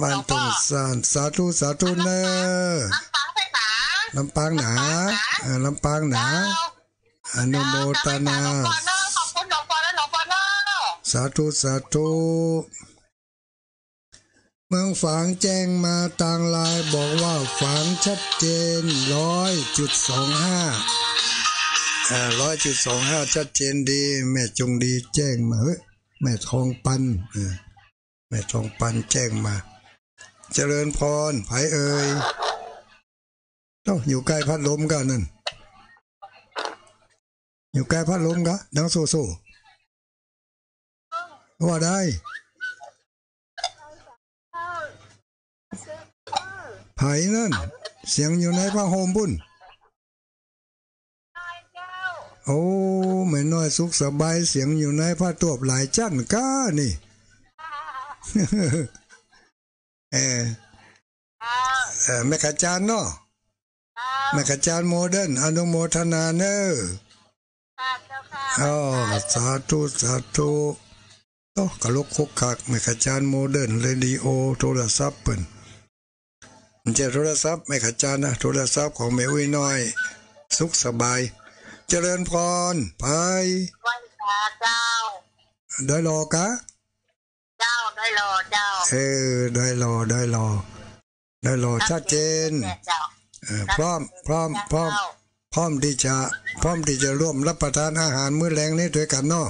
บ้านตุงซานสาธุสาธุเนอลำปางไปหนาลำปางหนาเออลำปางหนาอนุโมทนาขอบคุณหลวงพ่อและหลวงพ่อเนอะสาธุสาธุเมืองฝางแจ้งมาทางไลน์บอกว่าฝางชัดเจนร้อยจุดสองห้าร้อยจุดสองห้าชัดเจนดี แม่จงดีแจ้งมาเฮ้ยแม่ทองปันเออแม่ทองปันแจ้งมา เจริญพรไผเอ่ยเอ้าอยู่ใกล้พัดลมกันนั่น อยู่ใกล้พัดลมกะดังโซโซว่าได้ไผ่นั่น เสียงอยู่ในผ้าห่มบุญโอ้แม่น้อยสุขสบายเสียงอยู่ในผ้าตวบหลายจันก้านี่ เออเออแม่ขจานเนาะแม่ขจานโมเดิร์นอนุโมทนาเนออ๋อสาธุสาธุโอ้กะลกคกคักแม่ขจานโมเดิร์นเรดิโอโทรศัพท์เปิ่นมันจะโทรศัพท์ไม่ขัดจานนะโทรศัพท์ของแม่อุ้ยน้อย สุขสบาย เจริญพรไปไหว้พระเจ้าได้รอกะ เจ้าได้รอเจ้า เออได้รอได้รอได้รอชัดเจนเจ้าเออพร้อมพร้อมพร้อมพร้อมที่จะพร้อมที่จะร่วมรับประทานอาหารมื้อแรงนี้ด้วยกันเนาะ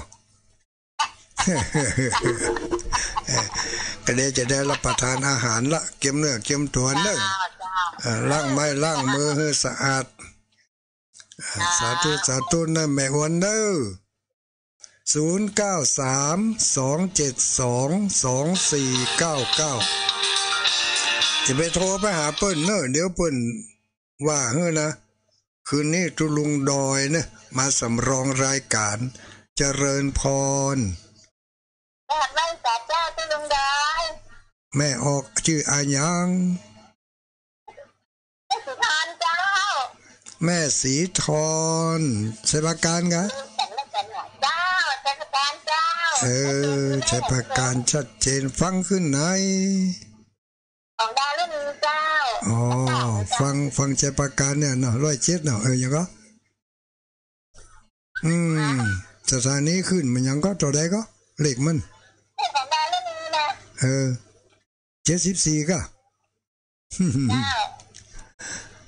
ก็เดี๋ยวจะได้รับประทานอาหารละเก็มเนื้อเก็มตัวเนื้อเจ้าเจ้าเอ่อล้างไม้ล้างมือให้สะอาดเอ่อสาธุสาธุนะแม่อ้วันเด้อ ศูนย์เก้าสามสองเจ็ดสองสองสี่เก้าเก้าจะไปโทรไปหาเปิ้นเนอะเดี๋ยวเปิ้นว่าเฮ้อนะ คืนนี้ตุลุงดอยเนะมาสำรองรายการเจริญพรแม่ไหว้พระเจ้าที่ลุงดอยแม่ออกชื่ออายังแม่สุธานเจ้าแม่สีทอนใช่ปะการกะ เจ้าเออใช้ประการชัดเจนฟังขึ้นไหนของดาวรุ่นเจ้าอ๋อฟังฟังใช้ประการเนี่ยเนาะร้อยเจ็ดเนาะเออยังก็อืมสถานีขึ้นมันยังก็ตัวใดก็เลขมันของดาวรุ่นนะเออเจ็ดสิบสี่ก็เจ้า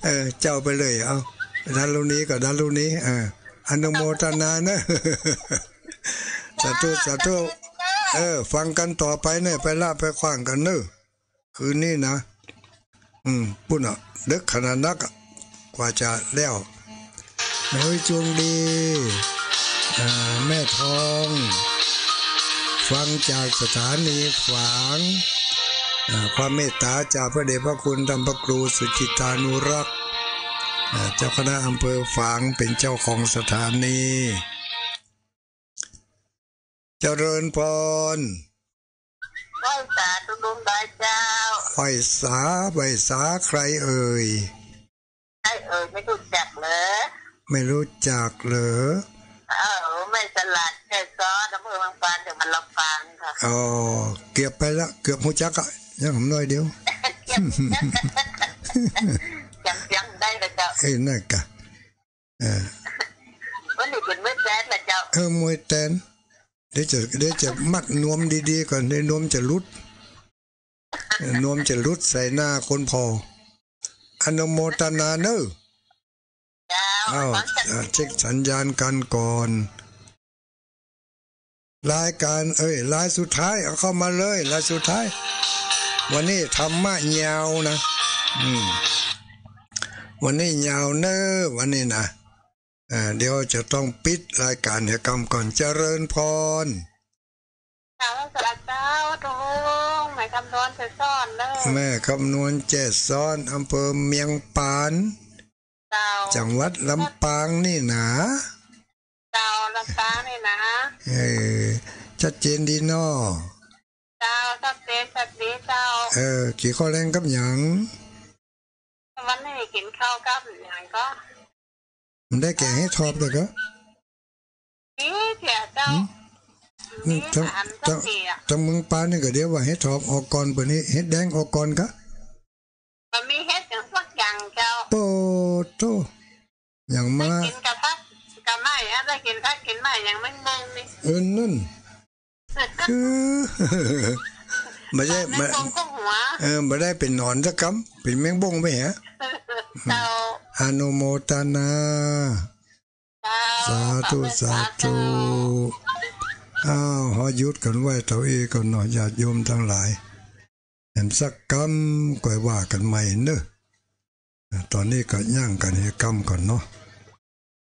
เออ เจ้าไปเลยเอาด้านลูกนี้ก็ด้านลูกนี้เอออนุโมทนาเนอะ สาธุสาธุเออ ฟังกันต่อไปเนี่ยไปล่าไปขว้างกันเนอะคืนนี้นะ อืมปุ่นอะดึกขนาดนักกว่าจะแล้วแม่วิจวงดีแม่ทอง ฟังจากสถานีฝางความเมตตาจากพระเดชพระคุณธรรมพระครูสุจิตานุรักษ์เจ้าคณะอำเภอฝางเป็นเจ้าของสถานี เจริญพรไหว้พระที่ลุงดอยเจ้าไหวสาไหวสาใครเอ่ยไอ้เอ๋ยไม่รู้จักเหรอไม่รู้จักเหรอเออไม่สลัดแค่ซอสน้ำมือบางปานเดี๋ยวมันรับฟังค่ะอ๋อเกือบไปละเกือบหูจักอะยังผมน้อยเดียวจำจำได้ละเจ้าเอ้ยนั่นกะเออวันนี้เป็นมื้อแรกละเจ้าเออมวยแตน เดี๋ยวจะเดี๋ยวจะมัดนวมดีๆก่อนเดี๋ยวนวมจะรุดเออนวมจะรุดใส่หน้าคนพออนุโมทนาเนอะเจ้าอ้าวฟังจากอ่าเช็คสัญญาณกันก่อน รายการ เอ้ยรายสุดท้ายเอาเข้ามาเลยรายสุดท้าย วันนี้ธรรมะยาวนะ อืมวันนี้ยาวเนอะวันนี้นะอ่า เดี๋ยวจะต้องปิดรายการเหตุกรรมก่อนเจริญพรเจ้าสลัดเจ้าทุงหมายคำนวณไปซ่อนเด้อแม่คำนวณเจ็ดซ้อนอำเภอเมียงปานเจ้าจังหวัดลำปางนี่นะเจ้าลักตานี่นะเออชัดเจนดีเนอเจ้าสักเดสักดีเจ้า เออขี่ข้อแรงกับหยังวันนี้กินข้าวกับอย่างก็ มันได้แก่ให้ทอบเลยก็อีเถียเจ้านี่ทั้งอันทั้ตั้งงเสียทั้งเมืองปานนี่ก็เดียวว่าเฮ็ดทองออกก่อนเปิ้นนี้เฮ็ดแดงออกก่อนกะมันมีเฮ็ดอย่างสักอย่างเจ้าโปโตอย่างได้มากินกับพักกับไม่อะได้กินพักกินไม่อย่างไม่มงนี่เอิ้นนั่นคือไม่ใช่ไม่ไม่มงก็หัวเออบ่ได้เป็นหนอนสักกำเป็นแมงบงไปฮะเจ้า อนุโมทนาเจ้าสาธุสาธุอ้าวเฮาหยุดกันไว้เท่าอีก่อนเนาะญาติโยมทั้งหลายเห็นสักกำก่อยว่ากันใหม่เนอะตอนนี้ก็ย่างกันให้กำก่อนเนาะ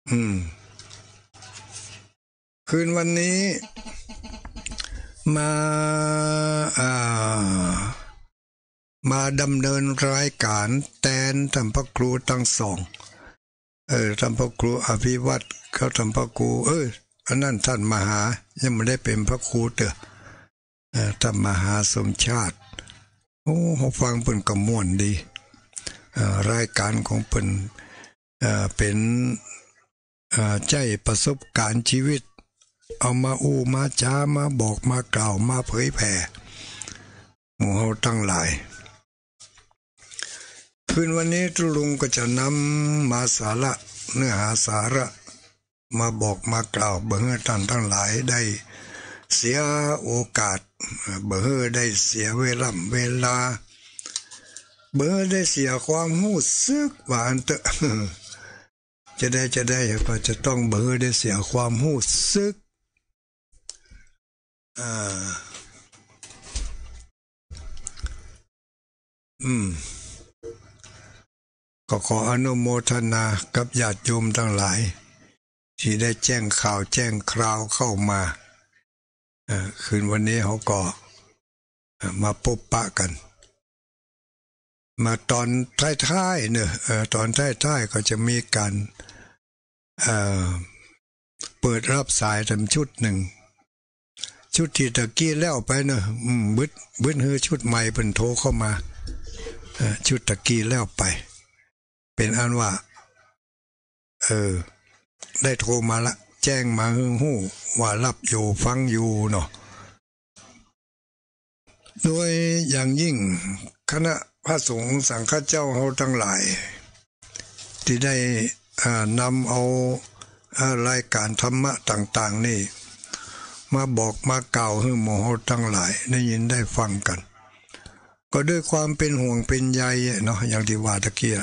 อืม คืนวันนี้ มาอ่า มาดำเนินรายการแทนท่านพระครูทั้งสอง เออท่านพระครูอภิวัตเขาท่านพระครู เอออันนั้นท่านมหา ยังไม่ได้เป็นพระครูเตอะเออท่านมหาสมชาติ โอ้เขาฟังเปิ่นก็ม่วนดี รายการของเปิ่นเออเป็นเออใจประสบการณ์ชีวิต เอามาอู้มาจ้ามาบอกมากล่าวมาเผยแผ่หมู่เฮาตั้งหลาย คืนวันนี้ทุลุงก็จะนำมาสาระเนื้อหาสาระมาบอกมากล่าวเบื่อท่านทั้งหลายได้เสียโอกาส เบื่อได้เสียเวลาเวลา เบื่อได้เสียความรู้สึกหวานเตอะจะได้จะได้ก็จะต้องเบื่อได้เสียความรู้สึกอ่าอืม ก็ขออนุโมทนากับญาติโยมทั้งหลาย ที่ได้แจ้งข่าวแจ้งคราวเข้ามาคืนวันนี้เขาก็มาพบปะกัน มาตอนท้ายๆเนี่ยเอ่อตอนท้ายๆก็จะมีการเเปิดรับสายทำชุดหนึ่ง ชุดที่ตะกี้แล้วไปเนอะบึดบึดเฮือชุดใหม่เป็นโทรเข้ามา ชุดตะกี้แล้วไป เป็นอันว่า เออ ได้โทรมาละ แจ้งมาหึ่งหู้ว่ารับอยู่ฟังอยู่เนาะโดยอย่างยิ่งคณะพระสงฆ์สังฆเจ้าเฮาทั้งหลาย ที่ได้นำเอาอารายการธรรมะต่าง ๆ นี่ มาบอกมาเก่าวให้หมู่เฮาทั้งหลาย ได้ยินได้ฟังกัน ก็ด้วยความเป็นห่วงเป็นใยเนาะอย่างที่ว่าตะเกีย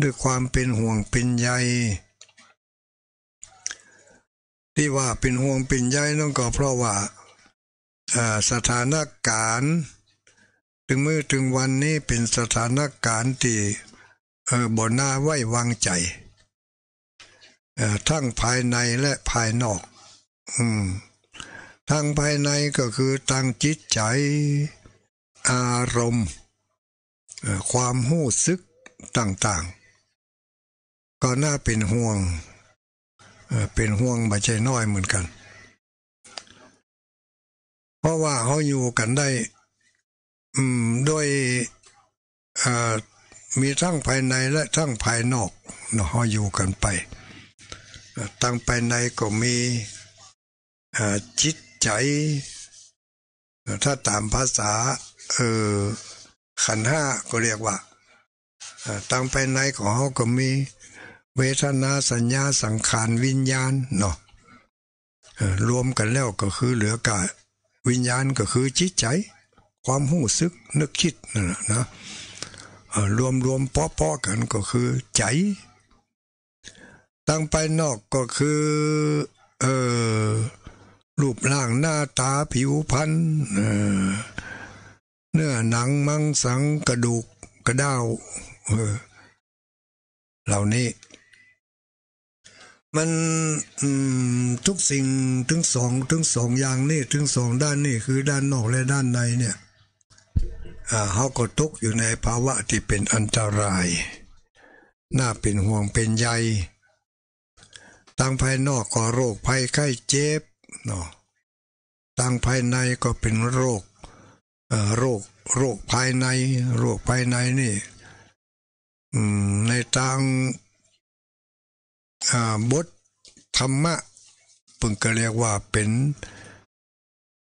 ด้วยความเป็นห่วงเป็นใยที่ว่าเป็นห่วงเป็นใยนั่นก็เพราะว่าสถานการณ์ถึงมือถึงวันนี้เป็นสถานการณ์ที่บ่น่าไว้วางใจทั้งภายในและภายนอกอืมทางภายในก็คือทางจิตใจอารมณ์ ความหู้ซึกต่างๆ ก็น่าเป็นห่วง เป็นห่วงไม่ใช่น้อยเหมือนกัน เพราะว่าเขาอยู่กันได้อืมด้วยมีทั้งภายในและทั้งภายนอกเนาะเขาอยู่กันไปทั้งภายในก็มีจิตใจถ้าตามภาษาเออขันห้าก็เรียกว่าตั้งภายในของเขาก็มี เวทนาสัญญาสังขารวิญญาณเนาะรวมกันแล้วก็คือเหลือกาวิญญาณก็คือจิตใจ ความหู้สึกนึกคิดนั่นแหละนะรวมรวมป้อป้อๆกันก็คือใจ ตั้งไปนอกก็คือเออรูปร่างหน้าตาผิวพรรณเนื้อหนังมังสังกระดูกกระด้าวเหล่านี้ มันทุกสิ่งถึงสองถึงสองอย่างนี่ถึงสองด้านนี่คือด้านนอกและด้านในเนี่ยเขาก็ตกอยู่ในภาวะที่เป็นอันตราย น่าเป็นห่วงเป็นใยทางภายนอกก็โรคภัยไข้เจ็บเนาะทางภายในก็เป็นโรคเอ่อโรคโรคภายใน โรคภายในนี่ในทาง บทธรรมะเพิ่งก็เรียกว่าเป็น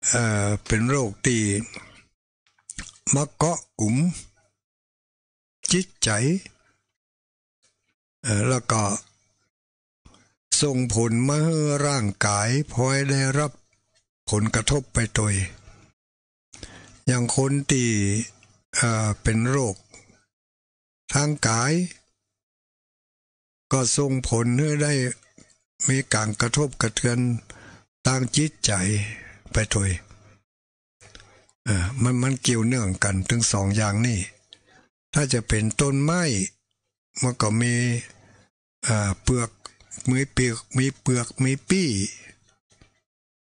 เอ่อเป็นโรคตีมาเกาะกลุ่มจิตใจแล้วก็ส่งผลมาให้ร่างกายพลอยได้รับผลกระทบไปตัวอย่างคนที่เอ่อเป็นโรค ทางกาย ก็ส่งผลให้ได้มีการกระทบกระเทือนทางจิตใจไปตัวเออมันมันเกี่ยวเนื่องกันถึงสองอย่างนี่ ถ้าจะเป็นต้นไม้มันก็มีเปลือกมีเปลือกมีเปลือกมีปี้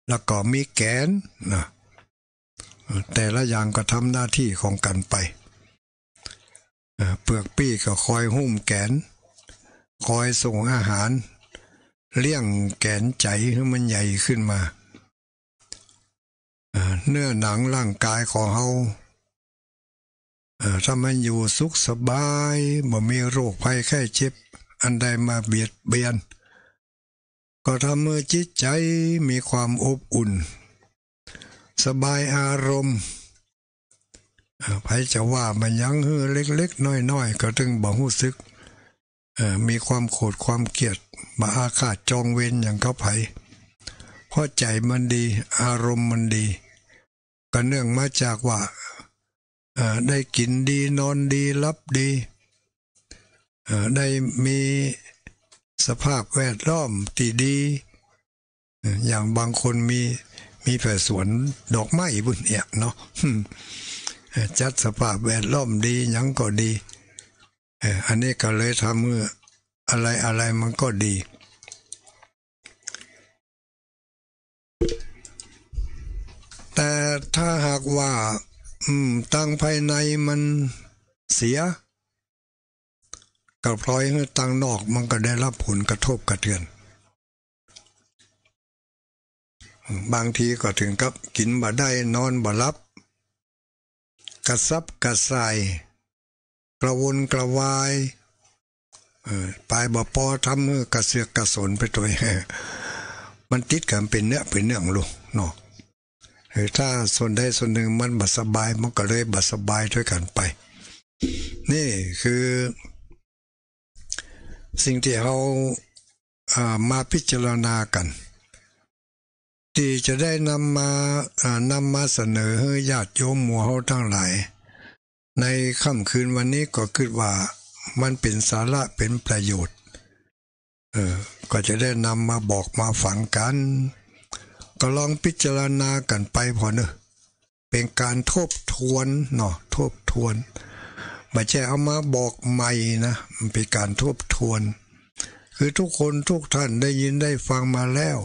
แล้วก็มีแกนนะแต่ละอย่างก็ทำหน้าที่ของกันไปเปลือกปี้ก็คอยหุ้มแกน คอยส่งอาหาร เลี้ยงแกนใจให้มันใหญ่ขึ้นมา เนื้อหนังร่างกายของเฮาถ้ามันอยู่สุขสบายบ่มีโรคภัยแค่เจ็บ อันใดมาเบียดเบียน ก็ทำให้จิตใจมีความอบอุ่น สบายอารมณ์ไผจะว่ามันยังเฮือเล็กๆ น้อยๆ ก็ถึงบ่หู้สึก มีความโกรธความเกลียดมาอาฆาตจองเวรอย่างเขาไผเพราะใจมันดี อารมณ์มันดีก็เนื่องมาจากว่าได้กินดีนอนดีรับดีได้มีสภาพแวดล้อมที่ดี อย่างบางคนมีมีแผ่สวนดอกไม้บุญเนี่ยเนาะจัดสภาพแวดล้อมดียังก็ดี อันนี้ก็เลยทำเมื่ออะไรอะไรมันก็ดี แต่ถ้าหากว่า อืมตั้งภายในมันเสียก็พลอยให้ตั้งนอกมันก็ได้รับผลกระทบกระเทือน บางทีก็ถึงกับกินบ่ได้นอนบ่รับ กระซับกระส่าย กระวนกระวายปลายบ่พอทำมือกระเสือกกระสนไปตัวมันติดกันเป็นเนื้อเป็นเนื้อลูกเนาะถ้าส่วนใดส่วนหนึ่งมันบัสบายมันก็เลยบัสบายด้วยกันไป นี่คือ สิ่งที่เราามาพิจารณากัน ที่จะได้นำมานำมาเสนอให้ญาติโยมหมู่เฮาทั้งหลาย ในค่ำคืนวันนี้ก็คิดว่ามันเป็นสาระเป็นประโยชน์ เออ ก็จะได้นำมาบอกมาฝังกัน ก็ลองพิจารณากันไปพอเนอะเป็นการทบทวนเนาะทบทวนไม่ใช่เอามาบอกใหม่นะมันเป็นการทบทวน คือทุกคนทุกท่านได้ยินได้ฟังมาแล้ว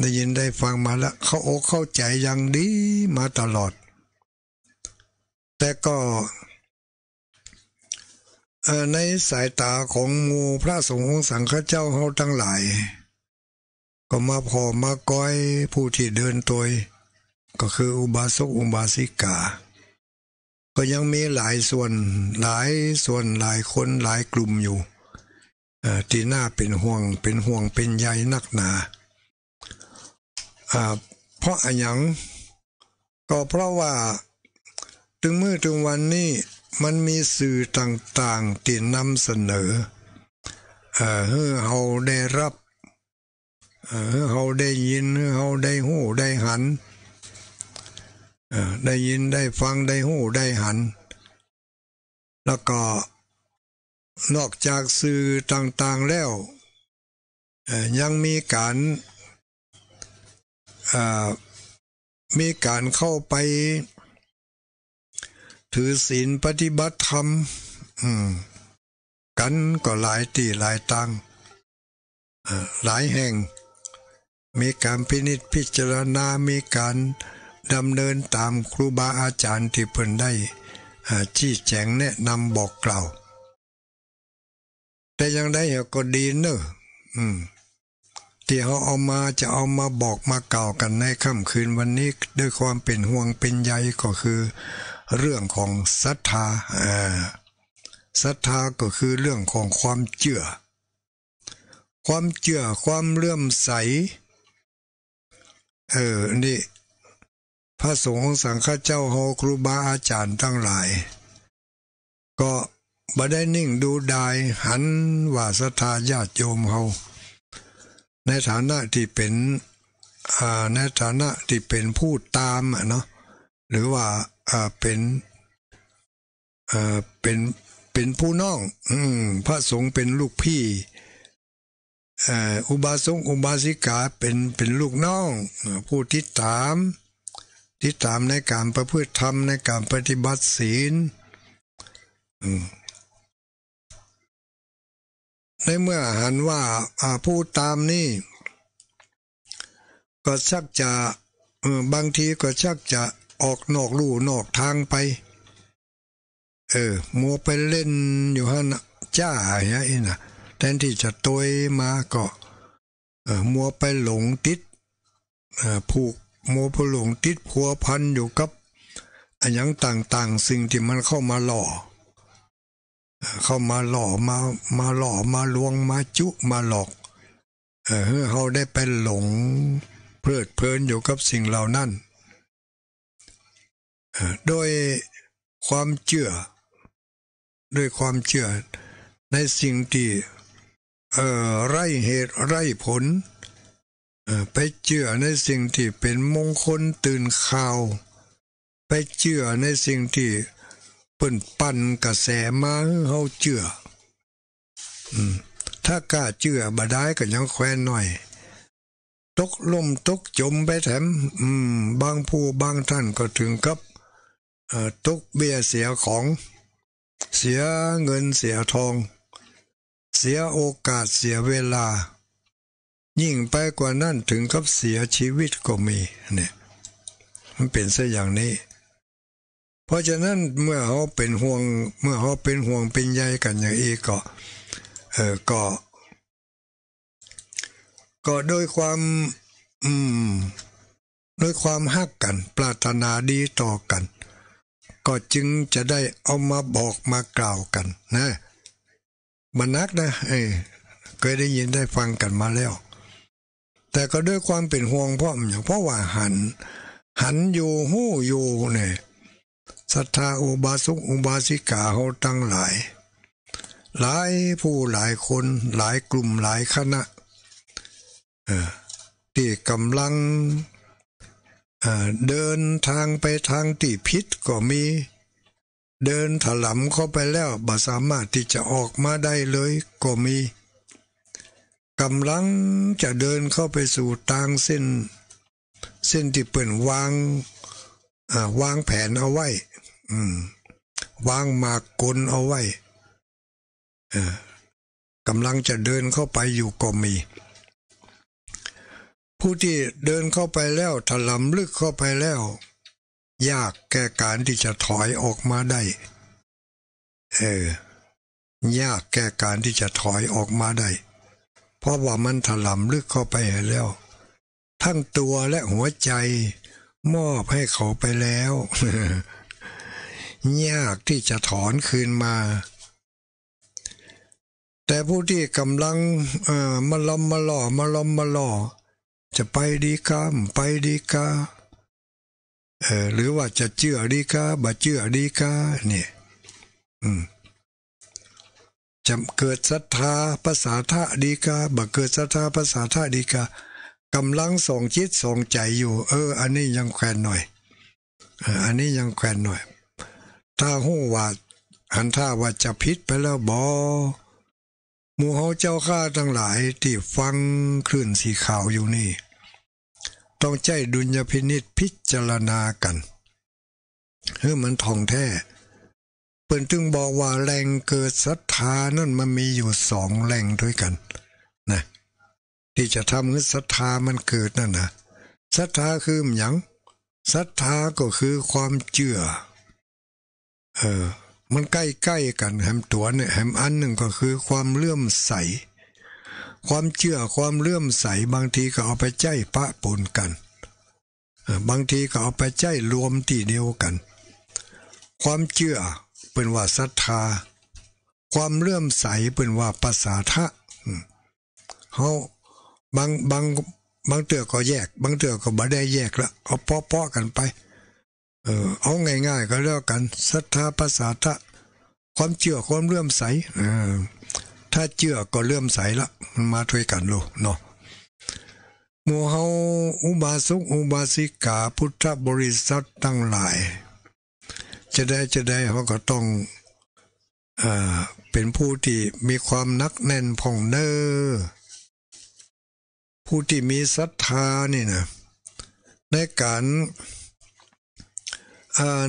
ได้ยินได้ฟังมาแล้ว เขาอกเข้าใจอย่างดีมาตลอด แต่ก็ในสายตาของมูพระสงฆ์ของสังฆเจ้าเขาทั้งหลาย ก็มาพอมาก้อยผู้ที่เดินตัวก็คืออุบาสกอุบาสิกา ก็ยังมีหลายส่วนหลายส่วนหลายคนหลายกลุ่มอยู่ที่น่าเป็นห่วงเป็นห่วงเป็นใยนักหนาเพราะอันยังก็เพราะว่า ถึงเมื่อถึงวันนี้มันมีสื่อต่างๆที่นำเสนอเออเราได้รับเขาได้ยินเขาได้หูได้หันได้ยินได้ฟังได้หูได้หัน แล้วก็นอกจากสื่อต่างๆแล้วยังมีการมีการเข้าไป ถือศีลปฏิบัติธรรมกันก็หลายตีหลายตังหลายแห่ง มีการพินิจพิจารณา มีการดำเนินตามครูบาอาจารย์ที่เพิ่นได้ชี้แจงแนะนำบอกกล่าว แต่ยังได้เหรก็ดีเนอะอืมที่เขาเอามาจะเอามาบอกมาเก่ากันในค่ำคืนวันนี้ ด้วยความเป็นห่วงเป็นใยก็คือ เรื่องของศรัทธาศรัทธาก็คือเรื่องของความเชื่อ ความเชื่อความเลื่อมใส เออ นี่ พระสงฆ์ของสังฆเจ้าเฮครูบาอาจารย์ทั้งหลาย ก็บ่ได้นิ่งดูดายหันว่าศรัทธาญาติโยมเฮาในฐานะที่เป็นในฐานะที่เป็นผู้ตามเนาะหรือว่า เป็นเป็นเป็นผู้น้อง อืมพระสงฆ์เป็นลูกพี่อุบาสกอุบาสิกาเป็นเป็นลูกน้อง ผู้ที่ตามที่ตามในการประพฤติธรรมในการปฏิบัติศีลในเมื่อหันว่าผู้ตามนี่ ก็ชักจะบางทีก็ชักจะ ออกนอกลู่นอกทางไป เออมัวไปเล่นอยู่ฮะนะจ้าอย่างนี้นะแทนที่จะตัวมาก็เออมัวไปหลงติดเออผูกมัวไปหลงติดพัวพันอยู่กับอันยังต่างๆ สิ่งที่มันเข้ามาหล่อ เข้ามาหล่อมามาหล่อมาลวงมาจุมาหลอกเออเขาได้ไปหลงเพลิดเพลินอยู่กับสิ่งเหล่านั้น โดยความเชื่อด้วยความเชื่อในสิ่งที่เอ่อไร่เหตุไร่ผลไปเชื่อในสิ่งที่เป็นมงคลตื่นข่าว ไปเชื่อในสิ่งที่เปิ่นปั่นกระแสมาเฮาเชื่อถ้ากล้าเชื่อบาได้ก็ยังแควนหน่อย ตกล่มตกจมไปแถมบางผู้บางท่านก็ถึงกับ ตกเบี้ยเสียของ เสียเงินเสียทอง เสียโอกาสเสียเวลา ยิ่งไปกว่านั้นถึงกับเสียชีวิตก็มีเนี่ยมันเป็นซะอย่างนี้ เพราะฉะนั้นเมื่อเขาเป็นห่วง เมื่อเขาเป็นห่วงเป็นใยกันอย่างอีกก็เออก็ก็โดยความอืมโดยความฮักกัน ปรารถนาดีต่อกัน ก็จึงจะได้เอามาบอกมากล่าวกันนะมันนักนะเอ้เคยได้ยินได้ฟังกันมาแล้ว แต่ก็ด้วยความเป็นห่วงเพราะอย่างเพราะว่าหัน หันอยู่หู้อยู่เนี่ยศรัทธาอุบาสกอุบาสิกาเขาตั้งหลาย หลายผู้หลายคนหลายกลุ่มหลายคณะที่กำลัง เดินทางไปทางที่พิษก็มี เดินถลำเข้าไปแล้วบ่สามารถที่จะออกมาได้เลยก็มีกำลังจะเดินเข้าไปสู่ทางเส้น เส้นที่เปิ่นวางวางแผนเอาไว้วางหมากกลเอาไว้กำลังจะเดินเข้าไปอยู่ก็มี ผู้ที่เดินเข้าไปแล้วถลำลึกเข้าไปแล้ว ยากแก่การที่จะถอยออกมาได้ เออ ยากแก่การที่จะถอยออกมาได้ เพราะว่ามันถลำลึกเข้าไปแล้ว ทั้งตัวและหัวใจมอบให้เขาไปแล้ว ยากที่จะถอนคืนมา แต่ผู้ที่กำลังเอ่อมาลอมมาหล่อมาลอมมาหล่อ จะไปดีกาไปดีกาเออหรือว่าจะเชื่อดีกาบ่เชื่อดีกาเนี่ยอืมจะเกิดศรัทธาภาษาท่าดีกาบ่เกิดศรัทธาภาษาท่าดีกากำลังส่งจิตส่งใจอยู่ เออ อันนี้ยังแควนหน่อยอันนี้ยังแควนหน่อย ถ้าหูว่าหันท่าว่าจะพิษไปแล้วบอ หมู่เฮาเจ้าข้าทั้งหลายที่ฟังคลื่นสีขาวอยู่นี่ ต้องใจดุลยพินิษพิจารณากันเฮ้มันทองแท้เปิ่นจึงบอกว่าแรงเกิดศรัทธานั่นมันมีอยู่สองแรงด้วยกันนะที่จะทำให้ศรัทธามันเกิดนั่นนะศรัทธาคือหยังศรัทธาก็คือความเชื่อเออ มันใกล้ๆกันแฮมตัวเนี่ยแฮมอันหนึ่งก็คือความเลื่อมใส ความเชื่อความเลื่อมใสบางทีก็เอาไปใจปะปนกัน บางทีก็เอาไปใจรวมที่เดียวกัน ความเชื่อเป็นว่าศรัทธา ความเลื่อมใสเป็นว่าภาษาทะเขาบางบางบางเตือก็แยก บางเตือก็บ่ได้แยกละเอาเปาะๆกันไป เออเอาง่าย ๆ ก็แล้วกันศรัทธาภาษาทะความเชื่อความเลื่อมใสเออถ้าเชื่อก็เลื่อมใสละมันมาด้วยกันโลเนาะหมู่เฮาอุบาสกอุบาสิกาพุทธบริษัทตั้งหลาย จะได้จะได้เขาก็ต้องเอ่อเป็นผู้ที่มีความนักแน่นผ่องเนอผู้ที่มีศรัทธานี่นะในการ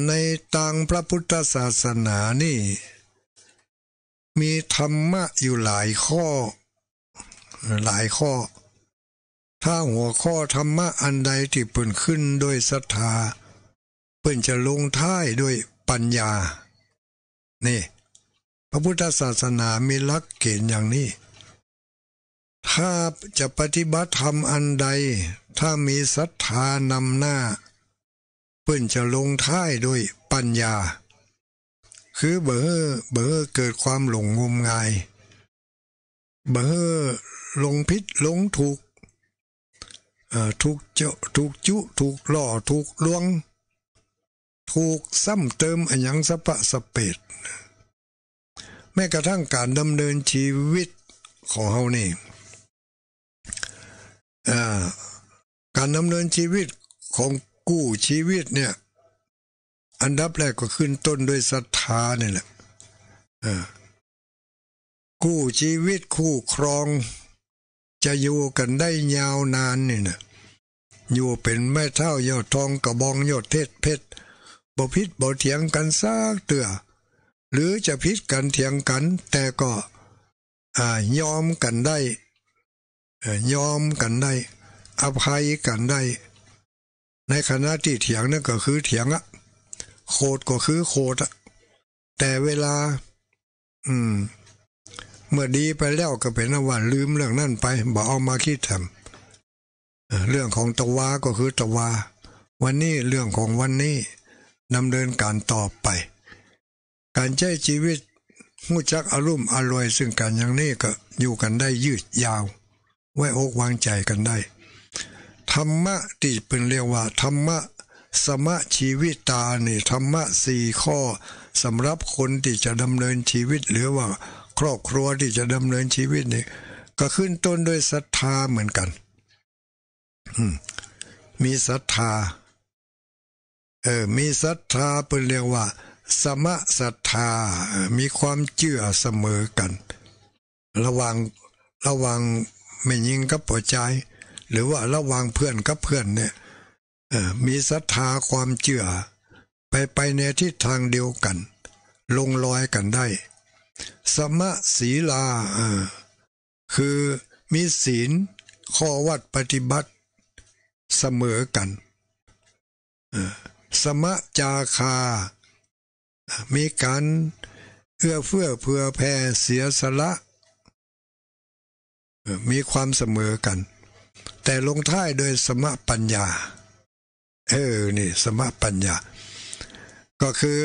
ในตังพระพุทธศาสนานี่ มีธรรมะอยู่หลายข้อ หลายข้อ ถ้าหัวข้อธรรมะอันใดที่เปิ่นขึ้นด้วยศรัทธา เปิ่นจะลงท้ายด้วยปัญญา นี่ พระพุทธศาสนามีลักเกณฑ์อย่างนี้ ถ้าจะปฏิบัติธรรมอันใด ถ้ามีศรัทธานำหน้า เปิ้นจะลงท้ายด้วยปัญญา คือเบอเบอเกิดความหลงงมงาย เบอลงพิษลงถูกถูกเจาะถูกจุถูกล่อถูกลวง ถูกซ้ำเติมอันยังสะปะสะเปดแม้กระทั่งการดำเนินชีวิตของเฮานี่การดำเนินชีวิตของ กู้ชีวิตเนี่ย อันดับแรกก็ขึ้นต้นด้วยศรัทธาเนี่ยแหละกู้ชีวิตคู่ครอง จะอยู่กันได้ยาวนานเนี่ยนะอยู่เป็นแม่เท่ายอดทองกระบองยอดเทศเพชรบ่พิษบ่เถียงกันซากเตือหรือจะพิษกันเถียงกัน แต่ก็ยอมกันได้ยอมกันได้ อภัยกันได้ ในขณะที่เถียงนั่นก็คือเถียงอะโคดก็คือโคดอะแต่เวลา อืม เมื่อดีไปแล้วก็เป็นวันลืมเรื่องนั่นไปบอกเอามาคิดทำเรื่องของตะวาก็คือตะวา วันนี้เรื่องของวันนี้ดำเนินการต่อไป การใช้ชีวิตหู้จักอารมณ์อร่อยซึ่งกันอย่างนี้ก็อยู่กันได้ยืดยาว ไว้อกวางใจกันได้ ธรรมะที่เป็นเรียกว่า ธรรมะสมะชีวิตตานี่ธรรมะสี่ข้อสำหรับคนที่จะดำเนินชีวิตหรือว่า ครอบครัวที่จะดำเนินชีวิตนี่ก็ขึ้นต้นด้วยศรัทธาเหมือนกันมีศรัทธาเออมีศรัทธาเป็นเรียกว่า สมะศรัทธา มีความเชื่อเสมอกัน ระวังระวังไม่ยิงกับปัวใจ หรือว่าระวังเพื่อนกับเพื่อนเนี่ยมีศรัทธาความเชื่อ ไปไปในทิศทางเดียวกัน ลงรอยกันได้ สมะศีลาคือมีศีลข้อวัดปฏิบัติเสมอกันสมะจาคา มีการเอื้อเฟื้อเผื่อแผ่เสียสละ มีความเสมอกัน แต่ลงท้ายโดยสมปัญญา เออ นี่สมปัญญา ก็คือ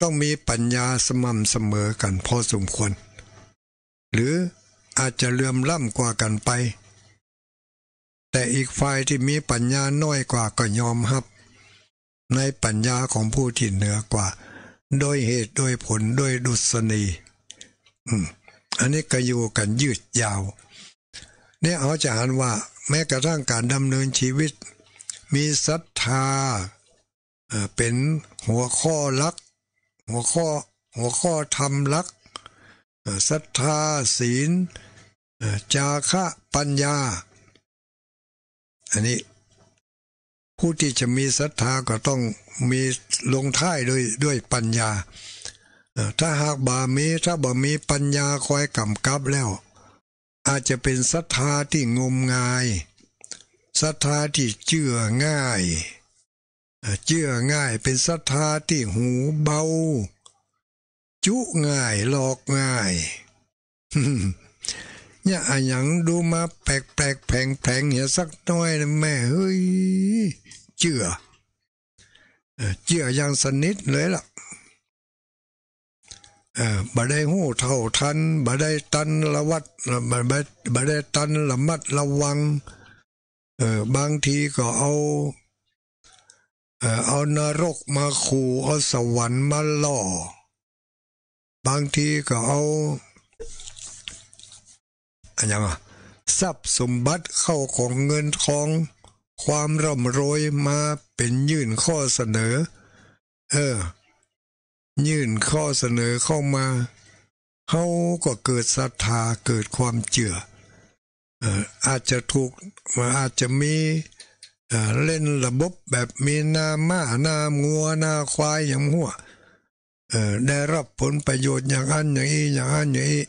ต้องมีปัญญาสม่ำเสมอกันพอสมควร หรืออาจจะเลื่อมล้ำกว่ากันไป แต่อีกฝ่ายที่มีปัญญาน้อยกว่าก็ยอมรับ ในปัญญาของผู้ที่เหนือกว่า โดยเหตุโดยผลโดยดุษณีอืมอันนี้ก็อยู่กันยืดยาว เนี่ยเขาจะหันว่า แม้กระทั่งการดำเนินชีวิต มีศรัทธาเป็นหัวข้อลัก หัวข้อหัวข้อธรรมลักศรัทธาศีล จาคะปัญญา อันนี้ผู้ที่จะมีศรัทธาก็ต้องมีลงท้ายด้วยด้วยปัญญา ถ้าหากบ่มีถ้าบ่มีปัญญาคอยกำกับแล้ว อาจจะเป็นศรัทธาที่งมงายศรัทธาที่เชื่อง่ายเชื่อง่ายเป็นศรัทธาที่หูเบา จุง่ายหลอกง่ายเนี่ยอันยังดูมาแปลกแปลกแผงแผงเนี่ยสักน้อยนะแม่เฮ้ยเชื่อเชื่ออย่างสนิทเลยล่ะ บ่ได้หูเท่าทันบ่ได้ตันละวัดบ่ได้บ่ได้ตันละมัดระวังเออบางทีก็เอาเออเอานรกมาขู่เอาสวรรค์มาล่อบางทีก็เอาอันยังอะทรัพย์สมบัติเข้าของเงินทอง ความร่ำรวยมาเป็นยื่นข้อเสนอ เออ ยื่นข้อเสนอเข้ามาเขาก็เกิดศรัทธาเกิดความเชื่ออาจจะถูกมาอาจจะมีเล่นระบบแบบมีนาม้านางัวนาควายอย่างหัวได้รับผลประโยชน์อย่างอันอย่างนี้อย่างอันอย่างนี้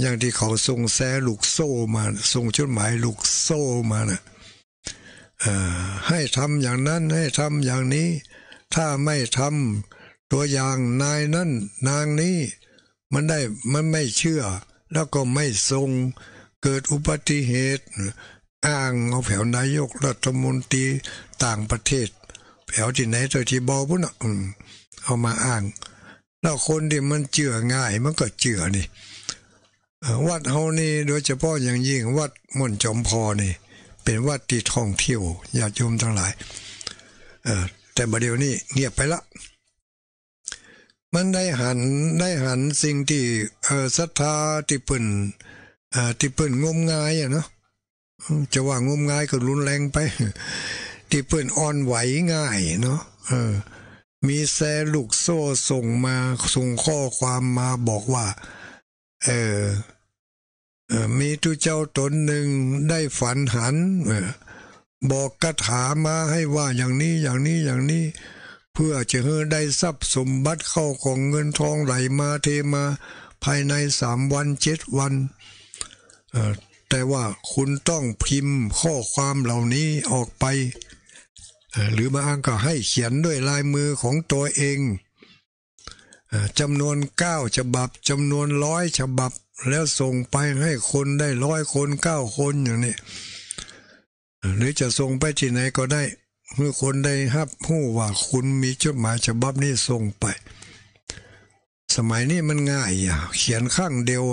อย่างที่เขาส่งแซลูกโซ่มาส่งจดหมายลูกโซ่มานะ่ะให้ทำอย่างนั้นให้ทำอย่างนี้ ถ้าไม่ทำ ตัวอย่างนายนั้นนางนี้มันได้มันไม่เชื่อ แล้วก็ไม่ทรงเกิดอุบัติเหตุ อ้างเอาแผวนายกรัฐมนตรีต่างประเทศ แผวที่ไหนตัวที่บอบุ่นเอามาอ้าง แล้วคนที่มันเจือง่ายมันก็เจือนี่วัดเฮานี่โดยเฉพาะอย่างยิ่งวัดม่อนจอมพอนี่ เป็นวัดที่ท่องเที่ยวญาติโยมทั้งหลายแต่บัดเดี๋ยวนี้เงียบไปละ มันได้หันได้หันสิ่งที่เออศรัทธาที่เปิ่นเอ่อที่เปิ่นงมงายอะเนาะจะว่างมงายก็รุนแรงไป ที่เปิ่นอ่อนไหวง่ายเนาะเออ มีแซลูกโซ่ส่งมาส่งข้อความมาบอกว่า เออมีทุเจ้าตนหนึ่งได้ฝันหันบอกกระถามาให้ว่าอย่างนี้อย่างนี้อย่างนี้ เพื่อจะให้ได้ทรัพย์สมบัติเข้าของเงินทองไหลมาเทมา ภายในสามวันเจ็ดวัน แต่ว่าคุณต้องพิมพ์ข้อความเหล่านี้ออกไป หรือบางก็ให้เขียนด้วยลายมือของตัวเองจำนวนเก้าฉบับจำนวนร้อยฉบับ แล้วส่งไปให้คนได้ร้อยคนเก้าคนอย่างนี้หรือจะส่งไปที่ไหนก็ได้ เมื่อคนได้ฮับหู้ว่าคุณมีจดหมายฉบับนี้ส่งไป สมัยนี้มันง่ายอะเขียนข้างเดียว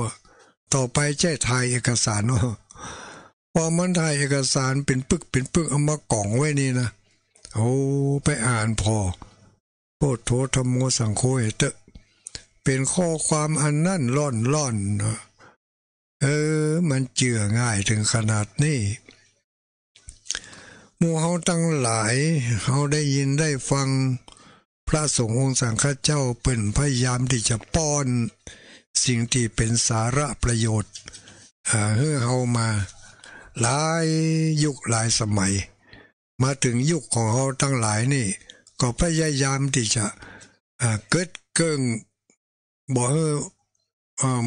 ต่อไปแจ้ถ่ายเอกสารเนาะพอมันถ่ายเอกสารเป็นปึกเป็นปึกเอามากล่องไว้นี่นะโอ้ไปอ่านพอโพดโทธรรมโมสังโฆเตเป็นข้อความอันนั่นล่อนล่อนเออ มันเจือง่ายถึงขนาดนี้ มูเฮาตั้งหลายเฮาได้ยินได้ฟังพระสงฆ์องค์สังฆเจ้าเป็นพยายามที่จะป้อน สิ่งที่เป็นสาระประโยชน์เฮือเฮามา หลายยุคหลายสมัย มาถึงยุคของเฮาตั้งหลายนี่ ก็พยายามที่จะเกิดเกิงบอกให้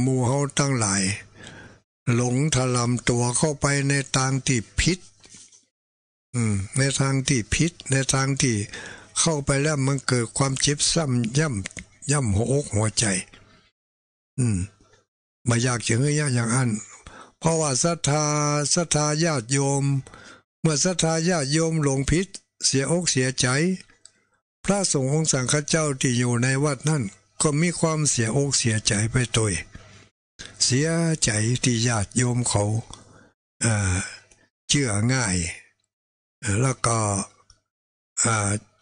หมู่เฮาตั้งหลาย หลงถลำตัวเข้าไปในทางที่พิษ ในทางที่พิษ ในทางที่เข้าไปแล้วมันเกิดความเจ็บซ้ำย่ำย่ำหัวอกหัวใจ อืมมาอยากจะเฮ้ยอย่างอันเพราะว่าศรัทธาศรัทธาญาติโยม เมื่อศรัทธาญาติโยมหลงพิษ เสียอกเสียใจ พระสงฆ์องค์สังฆเจ้าที่อยู่ในวัดนั่นก็มีความเสียอกเสียใจไปตัวเสียใจที่ญาติโยมเขาเชื่อง่าย แล้วก็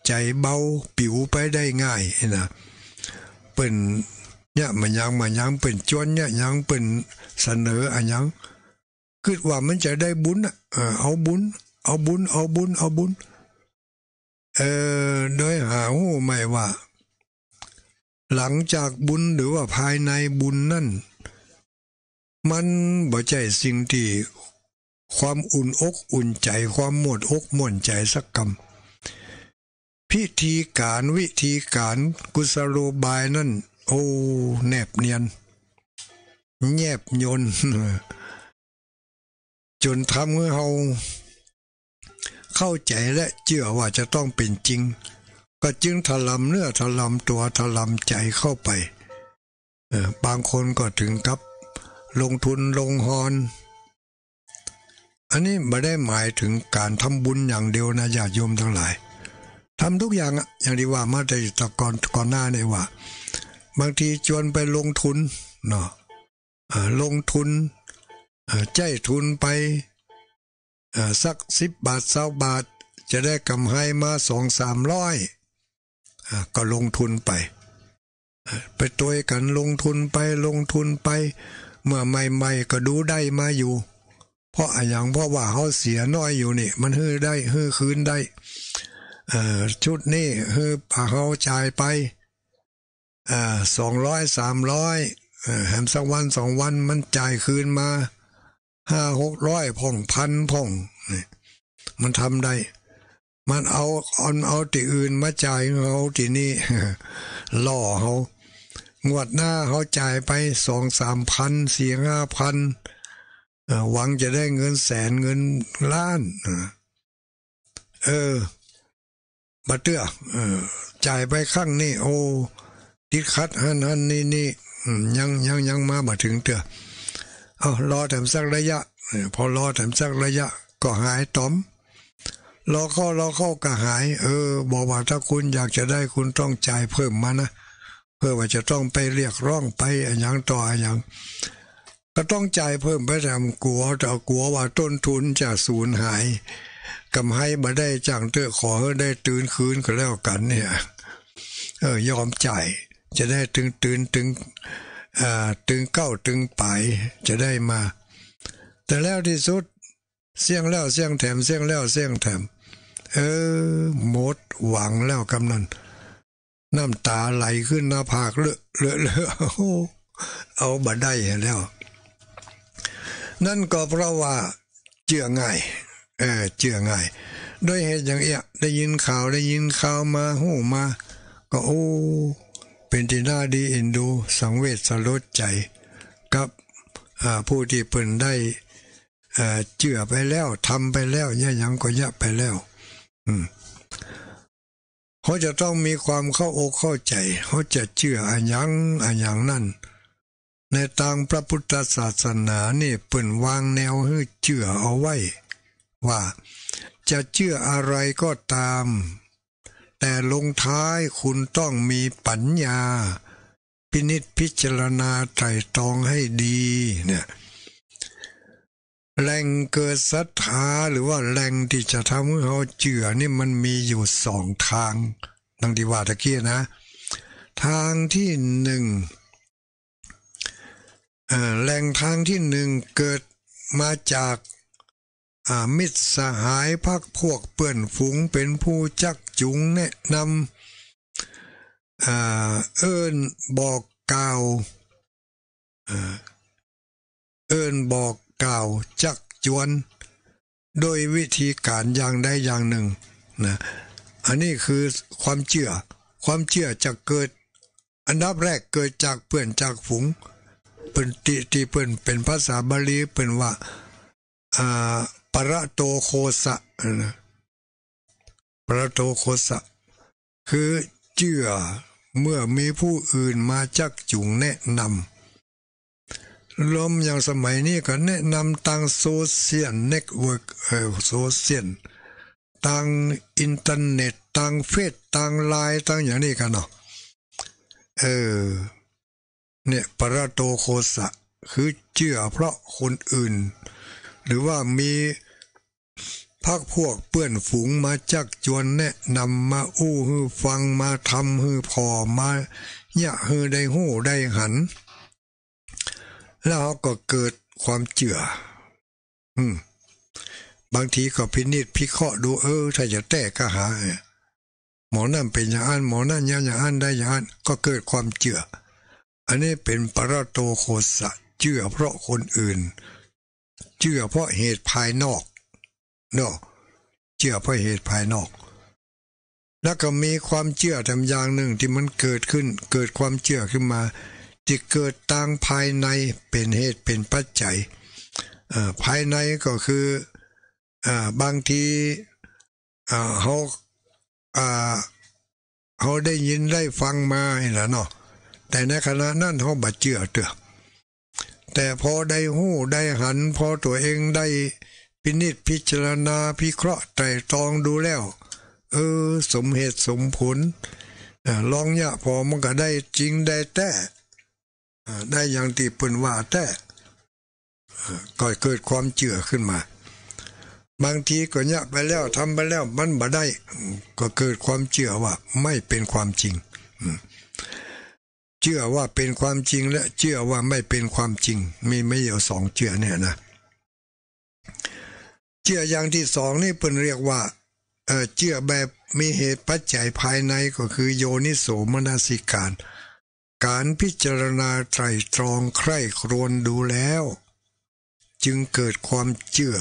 ใจเบาปิวไปได้ง่ายนะเป็นเนี่ยมันยังมันยังเป็นจวนเนี่ยยังเป็นเสนออันยังคิดว่ามันจะได้บุญอะเอาบุญ เอาบุญ เอาบุญ เอาบุญ เออโดยหาหูไม่ว่า หลังจากบุญหรือว่าภายในบุญนั่น มันบ่ใจสิ่งที่ ความอุ่นอกอุ่นใจความหมดอกหม่นใจสักกำพิธีการวิธีการกุศโลบายนั่น โอ้แนบเนียน แยบยนจนทำให้เราเข้าใจและเชื่อว่าจะต้องเป็นจริง ก็จึงถลำเนื้อถลำตัวถลำใจเข้าไป บางคนก็ถึงกับลงทุนลงหอน อันนี้ไม่ได้หมายถึงการทำบุญอย่างเดียวนะญาติโยมทั้งหลายทำทุกอย่างอะอย่างที่ว่ามาแต่ตะกอนก่อนหน้านี่ว่า บางทีชวนไปลงทุนเนาะลงทุนใจทุนไปสักสิบบาทสาบาท จะได้กำไรมาสองสามร้อยก็ลงทุนไป ไปตัวกันลงทุนไปลงทุนไป เมื่อใหม่ๆก็ดูได้มาอยู่ เพราะอย่างเพราะว่าเขาเสียน้อยอยู่นี่ มันฮื้อได้ฮื้อคืนได้ชุดนี้ฮื้อเขาจ่ายไปสองร้อยสามร้อยแหมสักวันสองวันมันจ่ายคืนมาห้าหกร้อยพ่องพันพ่องมันทำได้ มันเอาเอาเอาตีอื่นมาจ่ายเขาที่นี่ล่อเขางวดหน้าเขาจ่ายไปสองสามพันสี่ห้าพัน หวังจะได้เงินแสนเงินล้านเออบัตเตอร์จ่ายไปข้างนี่โอ้ติดคัดหันหันนี่นี่ยังยังยังมามาถึงเตอเอารอแถมสักระยะ พอรอแถมสักระยะ ก็หายตอมรอเข้ารอเข้าก็หาย เออ บอกว่าถ้าคุณอยากจะได้คุณต้องจ่ายเพิ่มมานะเพื่อว่าจะต้องไปเรียกร้องไปอย่างต่ออย่าง ก็ต้องจ่ายเพิ่มไปทำกลัวแต่กลัวว่าต้นทุนจะสูญหายกำให้มาได้จังเตอขอให้ได้ตื่นคืนก็แล้วกันเนี่ยเออยอมจ่ายจะได้ตึงตื่นตึงอ่าตึงเก้าตึงไปจะได้มา แต่แล้วที่สุดเสี่ยงแล้วเสี่ยงแถมเสี่ยงแล้วเสี่ยงแถม เออหมดหวังแล้วกำนันน้ำตาไหลขึ้นหน้าผากเลอะเลอะเลอะเอาบัได้แล้ว นั่นก็เพราะว่าเจือง่ายเออเจือง่ายด้วยเหตุอย่างเอี้ยได้ยินข่าวได้ยินข่าวมาหูมา ก็โอ้เป็นที่น่าดีเอ็นดู สังเวชสลดใจ กับผู้ที่เปิ่นได้เจือไปแล้วทำไปแล้วเนี่ยังก็ยะไปแล้วเขาจะต้องมีความเข้าอกเข้าใจ เขาจะเชื่ออันยังอันยังนั่น ในทางพระพุทธศาสนานี่เปิ่นวางแนวให้เชื่อเอาไว้ ว่าจะเชื่ออะไรก็ตาม แต่ลงท้ายคุณต้องมีปัญญา พินิษพิจารณาไตรตรองให้ดีเนี่ยแหล่งเกิดศรัทธาหรือว่าแหล่งที่จะทำให้เขาเจือนี่มันมีอยู่สองทางดังที่ว่าตะกี้นะ ทางที่หนึ่ง แหล่งทางที่หนึ่งเกิดมาจากมิตรสหายพักพวกเปื่อนฝูงเป็นผู้จักจุงแนะนำเอิญบอกกล่าวเอิญบอกกล่าวจักจวน โดยวิธีการอย่างใดอย่างหนึ่งนะอันนี้คือความเชื่อ ความเชื่อจะเกิด อันดับแรกเกิดจากเปื่อนจากฝูง เป็นติที่เปื่อนเป็นภาษาบาลีเป็นว่าอ่าปรโตโฆสะนะปรโตโฆสะ คือเชื่อเมื่อมีผู้อื่นมาจักจุงแนะนำลมอย่างสมัยนี้ก็แนะนำทาง social network เออโซเชียลทางอินเทอร์เน็ตทางเฟซทางไลน์ทางอย่างนี้กันเนาะเออ เนี่ยปรโตโฆสะคือเชื่อเพราะคนอื่น หรือว่ามีพักพวกเปื้อนฝูงมาจักจวนแนะนำมาอู้ฮือฟังมาทำฮือพอมาเนี่ยฮือได้หู้ได้หัน แล้วก็เกิดความเจืออืมบางทีก็พินิจพิเคราะห์ดูเออถ้าจะแตกก็หา หมอนั่นเป็นอย่างอันหมอนั่นอย่างอันได้อย่างอันก็เกิดความเจือ อันนี้เป็นปรโตโคสะเจือเพราะคนอื่นเจือเพราะเหตุภายนอกเนาะเชื่อเพราะเหตุภายนอก แล้วก็มีความเชื่อทำอย่างหนึ่งที่มันเกิดขึ้น เกิดความเชื่อขึ้นมาที่เกิดต่างภายในเป็นเหตุเป็นปัจจัยภายในก็คือบางทีเขาเขาได้ยินได้ฟังมาเห็นแล้วเนาะ แต่ในขณะนั้นเขาบาดเจือเตือแต่พอได้หู้ได้หัน พอตัวเองได้พินิจพิจารณาพิเคราะห์ไตรตรองดูแล้ว เออ สมเหตุสมผลลองเนี่ยพอมันก็ได้จริงได้แต่ได้อย่างที่เปิ่นว่าแต่ก็เกิดความเจือขึ้นมา บางทีก็เนี่ยไปแล้วทำไปแล้วมันบ่ได้ ก็เกิดความเชื่อว่า ไม่เป็นความจริง เชื่อว่าเป็นความจริงและเชื่อว่าไม่เป็นความจริง มีไม่เยอะสองเชื่อเนี่ยนะเชื่ออย่างที่สองนี่เป็นเรียกว่าเออเชื่อแบบมีเหตุปัจจัยภายในก็คือโยนิโสมนสิการ การพิจารณาไตรตรองใคร่ครวญดูแล้ว จึงเกิดความเชื่อ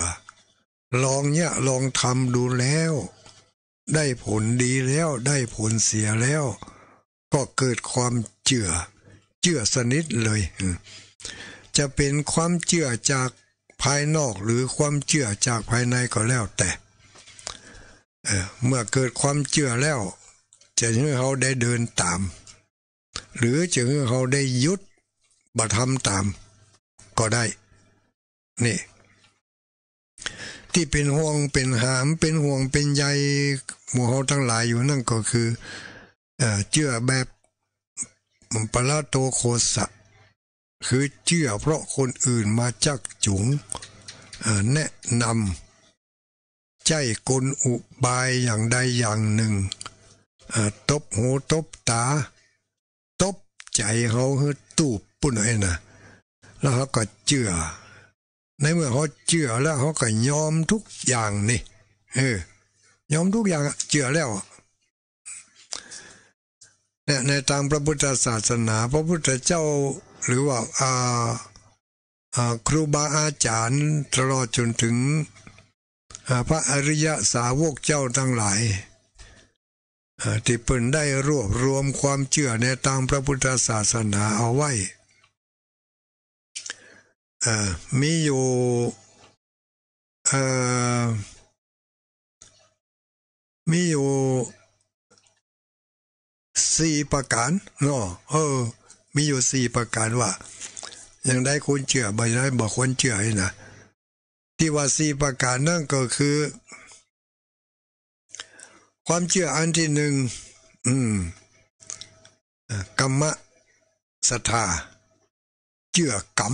ลองเนี่ยลองทำดูแล้ว ได้ผลดีแล้วได้ผลเสียแล้ว ก็เกิดความ เชื่อเชื่อสนิทเลย จะเป็นความเชื่อจากภายนอกหรือความเชื่อจากภายในก็แล้วแต่เมื่อเกิดความเชื่อแล้ว จะให้เขาได้เดินตาม หรือจะให้เขาได้ยุดบัทำตาม ก็ได้ นี่ ที่เป็นห่วงเป็นหาม เป็นห่วงเป็นใยหมู่เขาทั้งหลายอยู่นั่นก็คือเชื่อแบบ ปลาโตโคสะ คือเชื่อเพราะคนอื่นมาจักจุงแนะนำใจกลอุบายอย่างใดอย่างหนึ่งตบหูตบตา ตบใจเขาให้ตูบปุ่นไอ้นะแล้วเขาก็เชื่อ ในเมื่อเขาเชื่อแล้วเขาก็ยอมทุกอย่างนี่เออยอมทุกอย่างเชื่อแล้ว เนี่ยในทางพระพุทธศาสนา พระพุทธเจ้าหรือว่าครูบาอาจารย์ตลอดจนถึงพระอริยสาวกเจ้าทั้งหลายที่เปิ่นได้รวบรวมความเชื่อในตามพระพุทธศาสนาเอาไว้มีอยู่มีอยู่ สี่ประการเนาะเออ มีอยู่สี่ประการว่า ยังได้คุณเชื่อบ่ได้บอกคนเชื่อให้นะที่ว่าสี่ประการนั่นก็คือ ความเชื่ออันที่หนึ่งอืมกรรมะศรัทธาเชื่อกรรม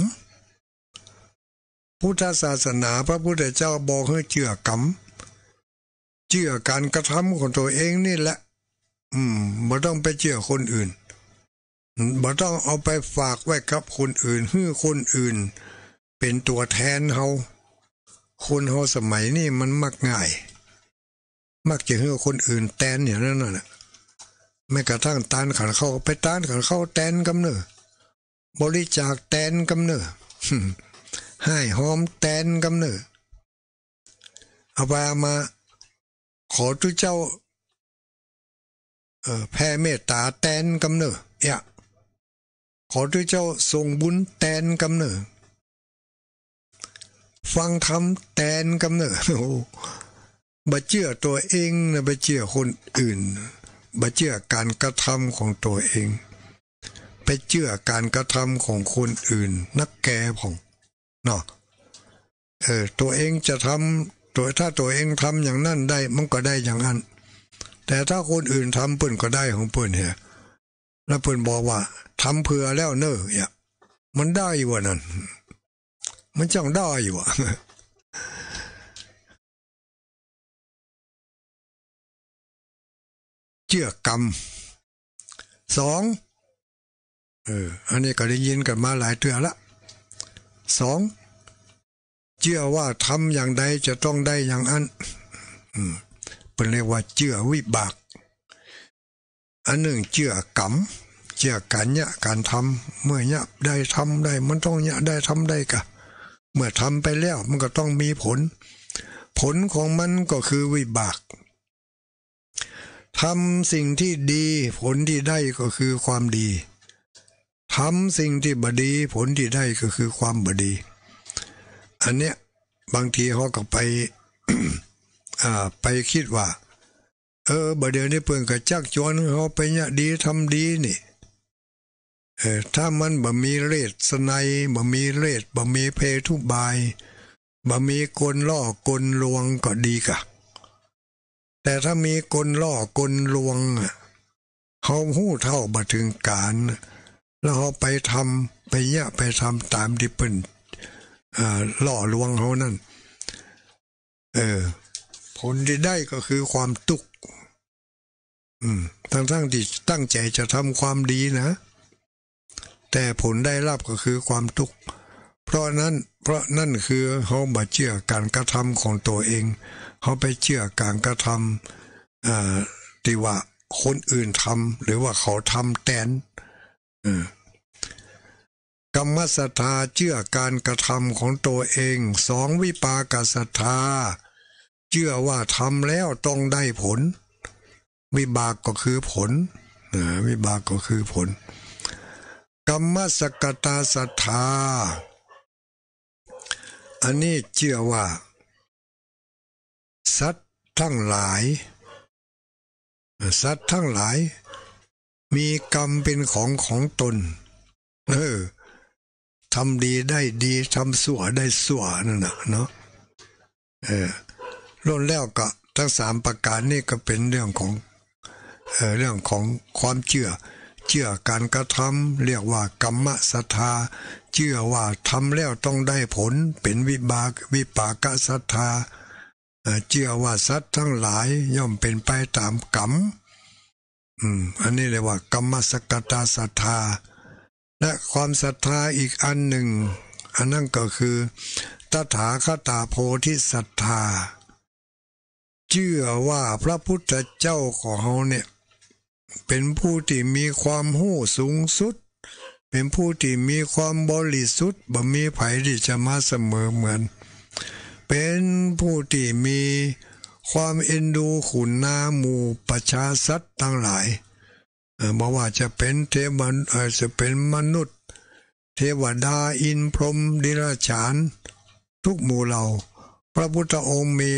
พุทธศาสนาพระพุทธเจ้าบอกให้เชื่อกรรมเชื่อการกระทำของตัวเองนี่แหละ อืมไม่ต้องไปเชื่อคนอื่นบ่ต้องเอาไปฝากไว้กับคนอื่นให้คนอื่น เป็นตัวแทนเฮาคนเฮาสมัยนี้มันมักง่าย มักจะให้คนอื่นแทนอย่างนั้นน่ะไม่กระทั่งตานขันเข้าไปตานขันเข้าแทนกำเนิดบริจาคแทนกำเนิดให้หอมแทนกำเนิดเอาไปมาขอทุเจ้า เออแผ่เมตตาแทนกำเนิดเนี่ยขอด้วยเจ้าทรงบุญแตนกำเนิดฟังธรรมแตนกำเนิดโอ้บาเชื่อตัวเองนะบาเชื่อคนอื่นบาเชื่อการกระทำของตัวเอง ไปเชื่อการกระทำของคนอื่น นักแก่ของเนาะเออตัวเองจะทำตัวถ้าตัวเองทำอย่างนั้นได้มันก็ได้อย่างนั้น แต่ถ้าคนอื่นทำเปิ่นก็ได้ของเปิ่นเนี่ยแล้วเปิ่นบอกว่าทำเพื่อแล้วเนอะเนี่ยมันได้อยู่นั่นมันจังได้อยู่อะเชื่อกรรมสองเอออันนี้ก็ได้ยินกันมาหลายเทื่อละสองเชื่อว่าทำอย่างใดจะต้องได้อย่างอันอืม เป็นเรียกว่าเชื่อวิบาก อันหนึ่งเชื่อกรรมเชื่อการเนี่การทำเมื่อเนี่ได้ทำได้ มันต้องเนี่ได้ทำได้กะ เมื่อทำไปแล้วมันก็ต้องมีผล ผลของมันก็คือวิบากทำสิ่งที่ดีผลที่ได้ก็คือความดีทำสิ่งที่บดีผลที่ได้ก็คือความบดี อันเนี้ยบางทีเขาก็ไป ไปคิดว่า เออบเดี๋ยวนี้เพิ่งกระจักจวนเขาไปเนี่ยดีทำดีนี่เออถ้ามันบ่มีเลสสไนบ่มีเลสบ่มีเพทุบายบ่มีกลล่อกลลวงก็ดีกะ แต่ถ้ามีกลล่อกลลวงเขาหู้เท่าบัถึงการ แล้วเขาไปทำไปเยะไปทำตามที่เป็นล่อลวงเขานั่น เออ ผลที่ได้ก็คือความทุกข์ทั้งทั้งที่ตั้งใจจะทำความดีนะ แต่ผลได้รับก็คือความทุกข์เพราะนั้นเพราะนั่นคือเขาบาเชื่อการกระทำของตัวเองเขาไปเชื่อการกระทำอ่าที่ว่าคนอื่นทำหรือว่าเขาทำแทนกรรมศรัทธาเชื่อการกระทำของตัวเอง สองวิปากศรัทธา เชื่อว่าทำแล้วต้องได้ผล วิบากก็คือผลวิบากก็คือผล กรรมสกตาศรัทธา อันนี้เชื่อว่า สัตว์ทั้งหลาย สัตว์ทั้งหลาย มีกรรมเป็นของของตน เออทำดีได้ดีทำสั่วได้สั่วนั่นนะเนาะเออ ล้นแล้วก็ทั้งสามประการนี่ก็เป็นเรื่องของเออเรื่องของความเชื่อ เชื่อการกระทำเรียกว่ากรรมศรัทธา เชื่อว่าทำแล้วต้องได้ผลเป็นวิบากวิปากศรัทธาเชื่อว่าสัตว์ทั้งหลายย่อมเป็นไปตามกรรมอืมอันนี้เรียกว่ากรรมสกตาศรัทธา และความศรัทธาอีกอันหนึ่ง อันนั้นก็คือตถาคตาโพธิศรัทธา เชื่อว่าพระพุทธเจ้าของเขาเนี่ย เป็นผู้ที่มีความหู้สูงสุด เป็นผู้ที่มีความบริสุทธิ์บ่มีไผที่จะมาเสมอเหมือน เป็นผู้ที่มีความเอ็นดูขุนนาหมู่ประชาสัตว์ทั้งหลายบอกว่าจะเป็นเทวันจะเป็นมนุษย์ เทวดาอินพรหมดิราชาน ทุกหมู่เหล่า พระพุทธองค์มี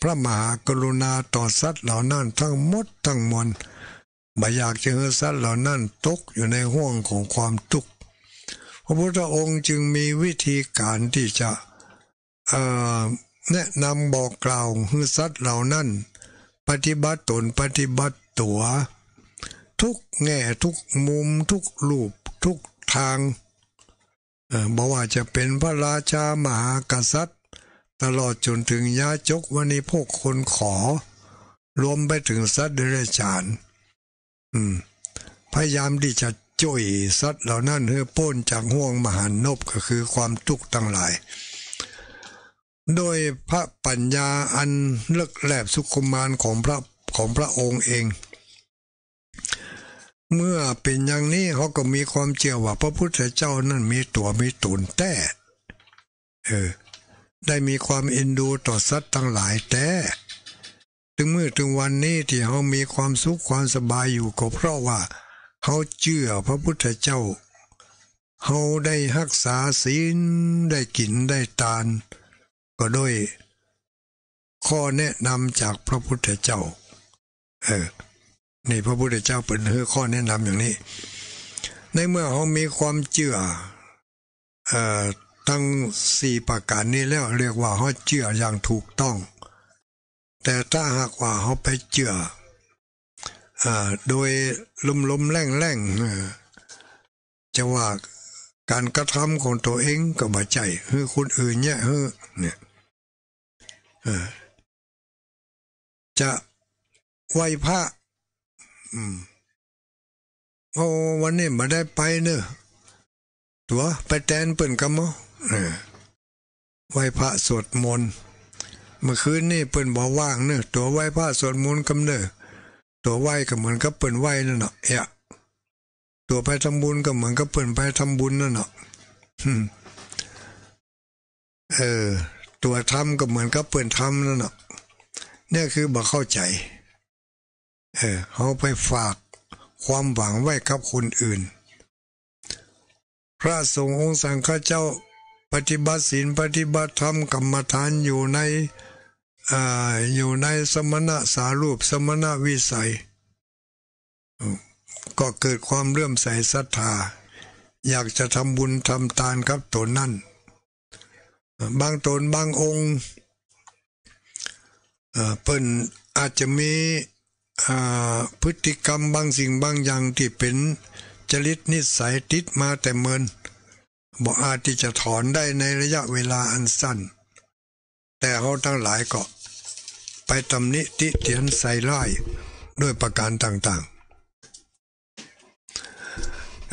พระมหากรุณาต่อสัตว์เหล่านั้นทั้งหมดทั้งมวลบ่อยากจะให้สัตว์เหล่านั้นตกอยู่ในห่วงของความทุกข์พระพุทธองค์จึงมีวิธีการที่จะแนะนำบอกกล่าวให้สัตว์เหล่านั้น ปฏิบัติตนปฏิบัติตัว ทุกแง่ทุกมุมทุกรูปทุกทางบอกว่าจะเป็นพระราชามหากษัตริย์ ตลอดจนถึงยาจกวันนี้พวกคนขอ รวมไปถึงสัตว์เดรัจฉานพยายามที่จะจ่วยสัตว์เหล่านั้นให้พ้นจากห่วงมหันนบก็คือความทุกข์ทั้งหลาย โดยพระปัญญาอันเลิกแหลบสุขุมานของพระของพระองค์เอง เมื่อเป็นอย่างนี้เขาก็มีความเชื่อว่าพระพุทธเจ้านั้นมีตัวมีตนแต่ เออ ได้มีความเอ็นดูต่อสัตว์ทั้งหลายแต่ถึงเมื่อถึงวันนี้ที่เขามีความสุขความสบายอยู่ก็เพราะว่าเขาเชื่อพระพุทธเจ้าเขาได้รักษาศีลได้กินได้ทาน ก็ด้วย ข้อแนะนำจากพระพุทธเจ้า เออนี่พระพุทธเจ้าเป็นเฮือข้อแนะนำอย่างนี้ ในเมื่อเขามีความเชื่อเอ่อ ทั้งสี่ประการนี้แล้วเรียกว่าเขาเชื่ออย่างถูกต้อง แต่ถ้าหากว่าเขาไปเชื่อโดยลมลมแรงแรงจะว่าการกระทำของตัวเองก็บ่ใจเฮ้คนอื่นเนี่ยเฮ้เนี่ยจะไหวพระอืมโอ้วันนี้มาได้ไปเนอะตัวไปแตนเปิ่นกำม ไหวพระสวดมนต์เมื่อคืนนี่เปิ่นบอกว่างเนอะตัวไหวพระสวดมนต์กำเนอตัวไหวก็เหมือนกับเปิ่นไหวนั่นเนาะเอะตัวไปทำบุญก็เหมือนกับเปิ่นไปทำบุญนั่นเนาะเออ ตัวทำก็เหมือนกับเปิ่นทำนั่นแหะเนี่ยคือบ่เข้าใจ เออเขาไปฝากความหวังไว้กับคนอื่น พระสงฆ์องค์สังฆเจ้า ปฏิบัติศีลปฏิบัติธรรมกรรมฐานอยู่ในออยู่ในสมณะสารูปสมณะวิสัย ก็เกิดความเลื่อมใสศรัทธา อยากจะทำบุญทำทานครับตนนั่น บางตนบางองค์เพิ่นอาจจะมีพฤติกรรมบางสิ่งบางอย่างที่เป็นจริตนิสัยติดมาแต่เมิน บอกอาจที่จะถอนได้ในระยะเวลาอันสั้น แต่เขาทั้งหลายก็ไปตำหนิติเตียนใส่ร้ายด้วยประการต่างๆ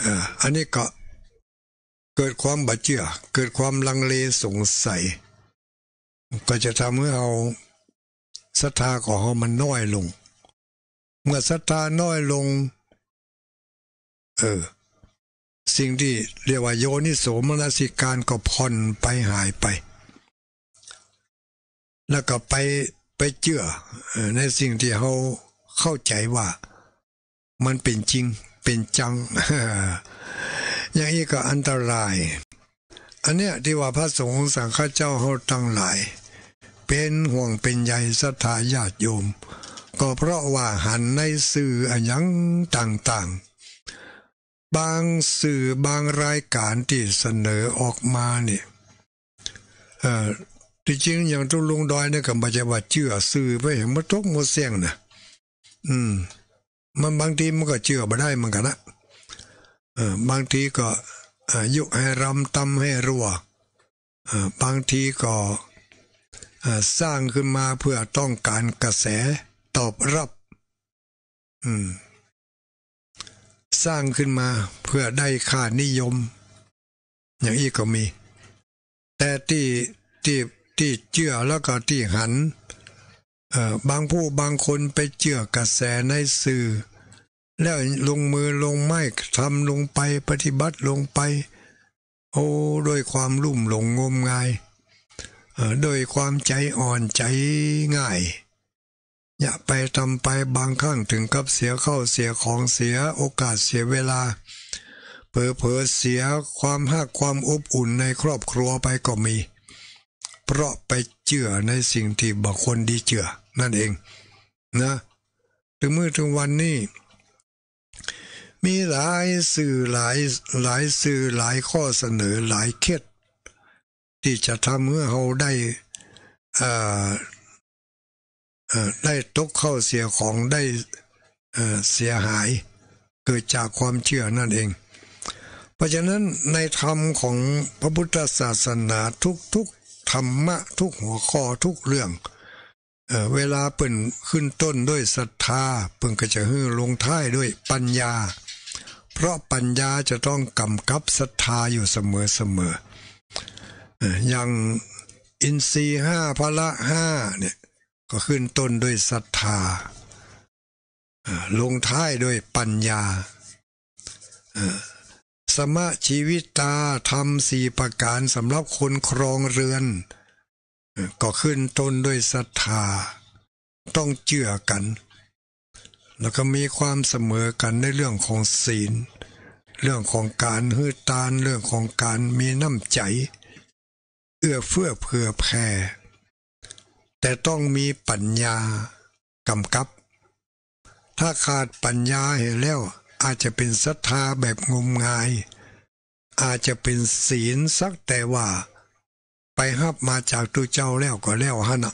อ่ออันนี้ก็เกิดความบาดเจ็บเกิดความลังเลสงสัย ก็จะทำให้เราศรัทธาของเรามันน้อยลง เมื่อศรัทธาน้อยลง เออ สิ่งที่เรียกว่าโยนิโสมนสิการก็ผ่อนไปหายไป แล้วก็ไปไปเชื่อในสิ่งที่เขาเข้าใจว่า มันเป็นจริงเป็นจัง อย่างนี้ก็อันตราย อันเนี้ยที่ว่าพระสงฆ์สังฆเจ้าเขาตั้งหลาย เป็นห่วงเป็นใยศรัทธาญาติโยม ก็เพราะว่าหันในสื่ออันยังต่างๆ บางสื่อบางรายการที่เสนอออกมาเนี่ยเออที่จริงอย่างตุลุงดอยเนี่ยก็ไม่ใช่ว่าเชื่อสื่อไปเห็นมาตกมาเสียงนะอืม มันบางทีมันก็เชื่อมาได้เหมือนกันนะเออบางทีก็ยุให้รำตำให้รัวบางทีก็สร้างขึ้นมาเพื่อต้องการกระแสตอบรับ อืม สร้างขึ้นมาเพื่อได้ค่านิยม อย่างนี้ก็มี แต่ที่ที่ที่เชื่อแล้วก็ที่หันบางผู้บางคนไปเชื่อกระแสในสื่อ แล้วลงมือลงไม้ทำลงไปปฏิบัติลงไป โอ้ด้วยความลุ่มหลงงมงายโดยความใจอ่อนใจง่าย อย่าไปทำไปบางครั้งถึงกับเสียเข้าเสียของเสียโอกาสเสียเวลาเผลอเผอเสียความหักความอบอุ่นในครอบครัวไปก็มี เพราะไปเชื่อในสิ่งที่บางคนดีเชื่อนั่นเองนะถึงเมื่อถึงวันนี้มีหลายสื่อหลายหลายสื่อหลายข้อเสนอหลายเคล็ดที่จะทำเมื่อเราได้ ได้ตกเข้าเสียของได้เสียหาย เกิดจากความเชื่อนั่นเอง เพราะฉะนั้นในธรรมของพระพุทธศาสนาทุกๆธรรมะทุกหัวข้อทุกเรื่องเเวลาเปิ่นขึ้นต้นด้วยศรัทธาเปิ่นก็จะฮือลงท้ายด้วยปัญญา เพราะปัญญาจะต้องกำกับศรัทธาอยู่เสมอเสมออย่างอินทรีห้าพละห้าเนี่ย ก็ขึ้นต้นด้วยศรัทธา ลงท้ายด้วยปัญญา สมะชีวิตตาทำสี่ประการสำหรับคนครองเรือน ก็ขึ้นต้นด้วยศรัทธา ต้องเชื่อกัน แล้วก็มีความเสมอกันในเรื่องของศีล เรื่องของการฮืดตานเรื่องของการมีน้ำใจ เอื้อเฟื้อเผื่อแผ่ แต่ต้องมีปัญญากำกับ ถ้าขาดปัญญาเห็นแล้ว อาจจะเป็นศรัทธาแบบงมงาย อาจจะเป็นศีลสักแต่ว่า ไปหับมาจากตัวเจ้าแล้วก็แล้วฮะนะ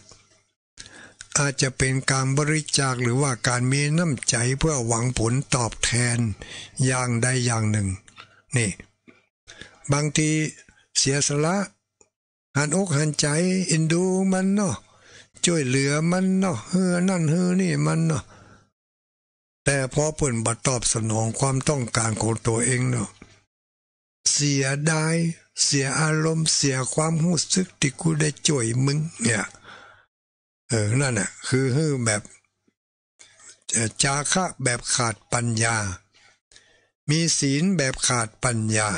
อาจจะเป็นการบริจาคหรือว่าการมีน้ำใจเพื่อหวังผลตอบแทนอย่างใดอย่างหนึ่ง นี่ บางทีเสียสละหันอกหันใจอินดูมันเนาะ ช่วยเหลือมันเนาะเฮือนั่นเฮือนี่มันเนาะแต่พอเปิ่นบัดตอบสนองความต้องการของตัวเองเนาะเสียดายเสียอารมณ์เสียความรู้สึกที่กูได้ช่วยมึงเนี่ยเออนั่นน่ะคือฮือแบบจาคะแบบขาดปัญญา มีศีลแบบขาดปัญญา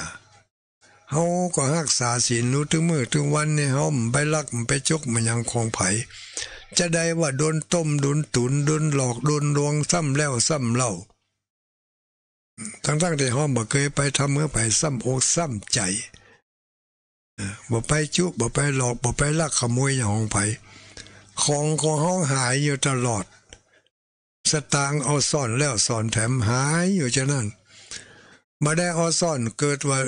เฮาก็รักษาศีลรู้ถึงมือถึงวันเนี่ยเฮาไปลักไปจกมันยังคงไผจะได้ว่าโดนต้มโดนตุนโดนหลอกโดนลวงซ้ำแล้วซ้ำเล่า ทั้งๆที่เฮาบ่เคยไปทำเมื่อไปซ้ำอกซ้ำใจบ่ไปจุบ่ไปหลอกบ่ไปลักขโมยอย่างของไผของของเฮาหายอยู่ตลอด สตางเอาซ่อนแล้วซ่อนแถมหายอยู่จะนั่น มาได้เอาซ่อนเกิดว่า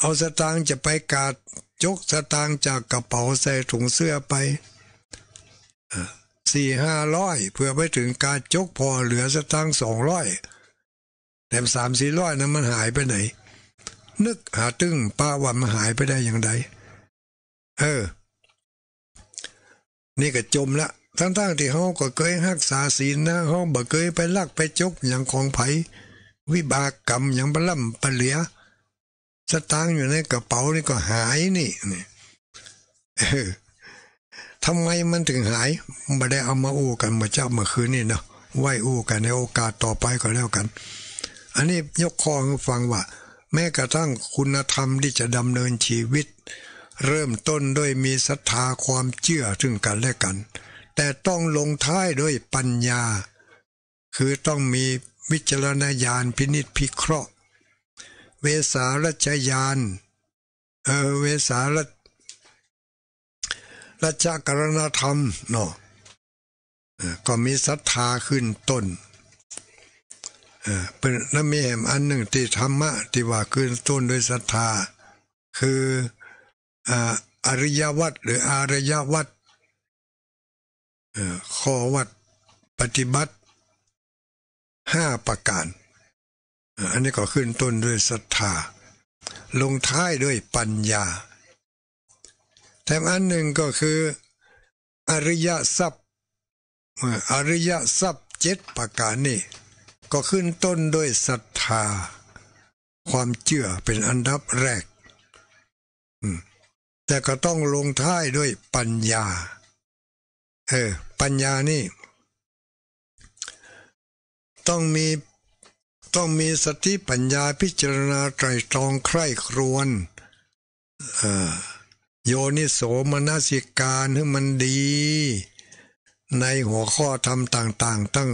เอาสตางค์จะไปกาดจกสตางค์จากกระเป๋าใส่ถุงเสื้อไปสี่ห้าร้อยเพื่อไปถึงการจกพอเหลือสตางค์สองร้อยแต่สามสี่ร้อยนั้นมันหายไปไหน นึกหาตึ้งป้าว่ามันหายไปได้อย่างไรเออ นี่ก็จมละทั้งๆที่เฮาก็เคยรักษาศีลนะเฮาบ่เคยไปลักไปจกอย่างของไผ วิบากกรรมอย่างบล่ำปเหลียสตางค์อยู่ในกระเป๋านี่ก็หายนี่นี่ทำไมมันถึงหายม่ได้เอามาอู้กันมื่อเจ้าเมื่อคืนนี่เนาะไหวอู้กันในโอกาสต่อไปก็แล้วกัน อันนี้ยกคอให้ฟังว่า แม้กระทั่งคุณธรรมที่จะดำเนินชีวิต เริ่มต้นด้วยมีศรัทธาความเชื่อถึงกันและกัน แต่ต้องลงท้ายด้วยปัญญา คือต้องมี วิจารณญาณพินิษพิเคราะห์ เวสารัชยานเออเวสารัรัชกรณธรรมเนาะก็มีศรัทธาขึ้นต้นเป็นแล้วมีแห่งอันหนึ่งที่ธรรมะที่ว่าขึ้นต้นด้วยศรัทธา คืออริยวัตรหรืออารยวัตรข้อวัดปฏิบัติ ห้าประการ อันนี้ก็ขึ้นต้นด้วยศรัทธา ลงท้ายด้วยปัญญา แถมอันหนึ่งก็คือ อริยทรัพย์ อริยทรัพย์เจ็ดประการนี่ก็ขึ้นต้นด้วยศรัทธา ความเชื่อเป็นอันดับแรก แต่ก็ต้องลงท้ายด้วยปัญญา เออ ปัญญานี่ ต้องมีต้องมีสติปัญญาพิจารณาไตรตรองใคร่ครวนโยนิโสมนสิการให้มันดี ในหัวข้อทำต่างๆ ตั้ง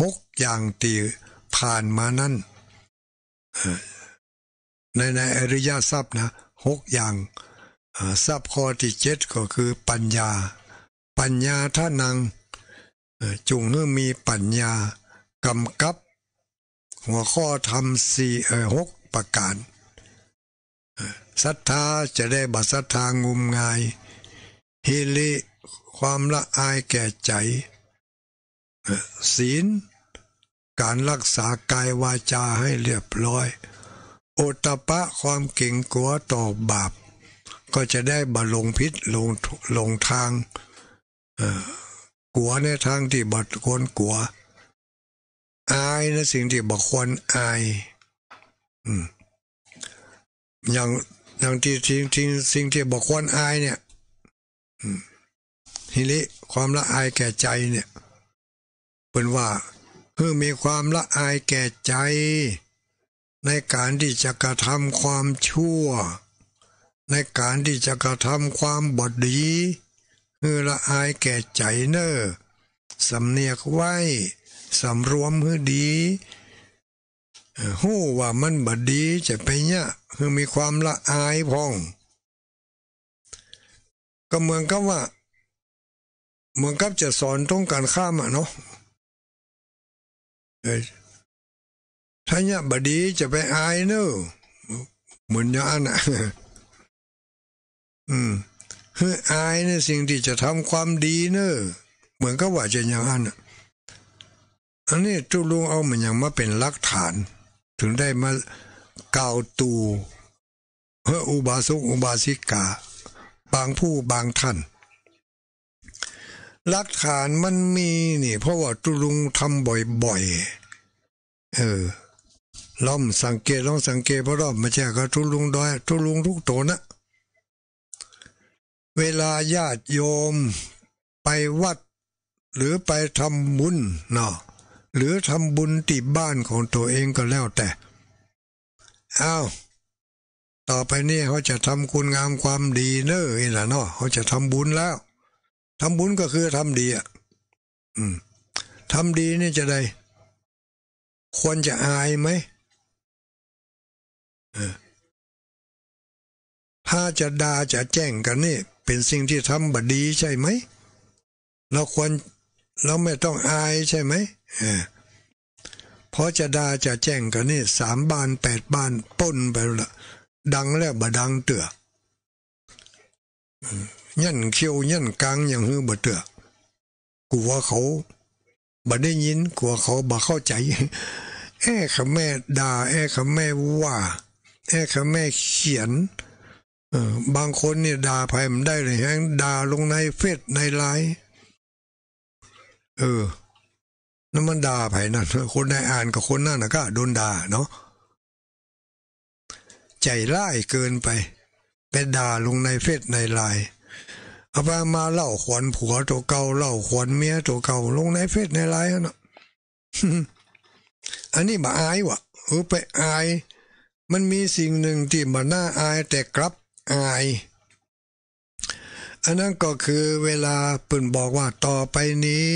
หกอย่างตีผ่านมานั้นในในอริยทรัพย์นะหกอย่างทรัพย์ข้อที่เจ็ดก็คือปัญญา ปัญญาท่านังจุงเมื่อมีปัญญา กำกับ หัวข้อทำสี่เออหกประการศรัทธาจะได้บัตรศรัทธางุมงายฮิลิความละอายแก่ใจ ศีล การรักษากายวาจาให้เรียบร้อย โอตปะความเก่งกลัวต่อบาป ก็จะได้บาลงพิษลงลงทางกลัวในทางที่บัดควรกลัว อายในสิ่งที่บัควรอายอย่างอย่างที่ทิ้งทิ้งสิ่งที่บอกควรอายเนี่ยฮิลิความละอายแก่ใจเนี่ยเป็นว่าเพื่อมีความละอายแก่ใจ ในการที่จะกระทำความชั่ว ในการที่จะกระทำความบดดีเพื่อละอายแก่ใจเนอสำเนียกไว้ สำรวมเพื่อดีหู้ว่ามันบดดีจะไปเนี่ยคือมีความละอายพอง ก็เหมือนกับว่า เหมือนกับจะสอนตรงการข้ามอะเนาะถ้าเนี่ยบดีจะไปอายเนอะเหมือนอย่างนั้นอะอืมคืออายในสิ่งที่จะทำความดีเนอะเหมือนกับว่าจะอย่างนั้นอั อันนี้ตุลุงเอามันยังมาเป็นหลักฐาน ถึงได้มากล่าวตูเพื่ออุบาสกอุบาสิกา บางผู้บางท่านหลักฐานมันมีนี่ เพราะว่าตุลุงทำบ่อยๆเออล้อมสังเกตลองสังเกตเพราะรอบมาแช่ก็ทุลุงดอยทุลุงทุกโตนะ เวลาญาติโยมไปวัด หรือไปทำบุญเนาะ หรือทำบุญที่บ้านของตัวเองก็แล้วแต่อ้าวต่อไปนี่เขาจะทำคุณงามความดีเนอะนี่แหละเนาะเขาจะทำบุญแล้วทำบุญก็คือทำดีอะอืมทำดีนี่จะได้ ควรจะอายไหมถ้าจะด่าจะแจ้งกันนี่ เป็นสิ่งที่ทำบดีใช่ไหมเราควรเราไม่ต้องอายใช่ไหม เพราะจะดาจะแจ้งกันนี่สามบานแปดบานป้นไปละดังแล้วบะดังเตือยันเขียวยันกลางอย่างฮือบะเตือกลัวเขาบ่ได้ยินกลัวเขาบ่เข้าใจ แอ้ขแม่ด่า แอ้ขแม่ว่าแอ้ขแม่เขียนเออบางคนเนี่ยด่าภัยมันได้เลยแฮงด่าลงในเฟซในไลน์เออ นั่นมันด่าภัยนั่นคนได้อ่านกับคนนั่นนะก็โดนด่าเนาะใจร้ายเกินไปไปด่าลงในเฟซในไลน์เอาไปมาเล่าขวัญผัวตัวเก่าเล่าขวัญเมียตัวเก่าลงในเฟซในไลน์นะอันนี้มาอายวะเออไปอาย มันมีสิ่งหนึ่งที่มันน่าอายแต่กลับอาย อันนั้นก็คือเวลาปืนบอกว่าต่อไปนี้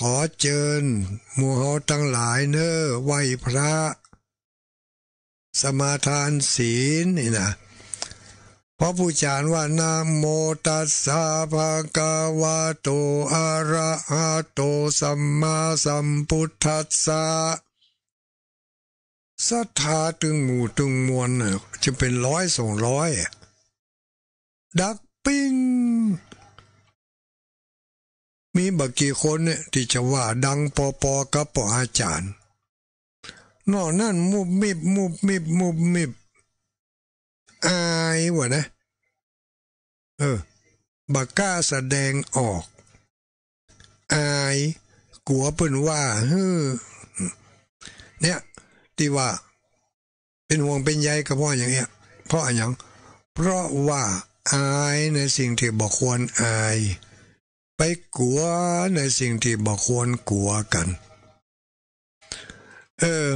ขอเชิญหมู่เฮาทั้งหลายเนอ้อไหวพระ สมาทานศีลนี่นะเพราะผู้จารว่านะโมตัสสะภะคะวะโตอะระหะโตสัมมาสัมพุทธัสสะศรัทธาตึงหมู่ตึงมวลน่ะจะเป็นร้อยสองร้อยดักปิ้ง มีบักกี่คนเนี่ยที่จะว่าดังปอปอกับปออาจารย์นอกนั่นมุบมิบมุบมิบมุบมิบอายวะนะ เออบักกล้าแสดงออก อายกลัวเปิ้นว่าเฮ้อเนี่ยที่ว่า เป็นห่วงเป็นใยกับพ่ออย่างเงี้ยเพราะอย่างเพราะว่าอายในสิ่งที่บอกควรอาย ไปกลัวในสิ่งที่บอกควรกลัวกัน เออ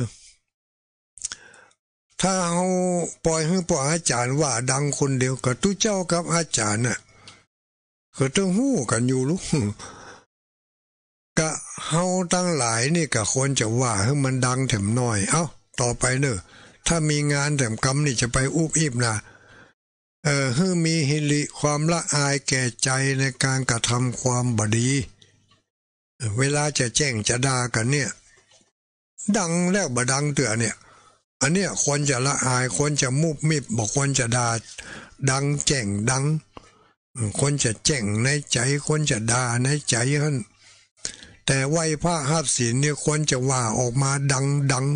ถ้าเอาปล่อยให้ปล่อาจารย์ว่าดังคนเดียวกับตู้เจ้ากับอาจารย์น่ะก็ต้องหู้กันอยู่ลูกกะเฮาตั้งหลายนี่ก็ควรจะว่าให้มันดังแถมน้อย เอ้า ต่อไปเนอะถ้ามีงานแถมกรรมนี่จะไปอุบอิบนะ เออให้มีฮิริความละอายแก่ใจในการกระทำความบดี เวลาจะแจ้งจะด่ากันเนี่ย ดังแล้วบดังเตือเนี่ย อันเนี้ยควรจะละอายควรจะมุบมิบบอกควรจะด่าดังแจ้งดังควรจะแจ้งในใจควรจะด่าในใจฮันแต่ไหวพระหับศีลเนี่ยควรจะว่าออกมาดังดัง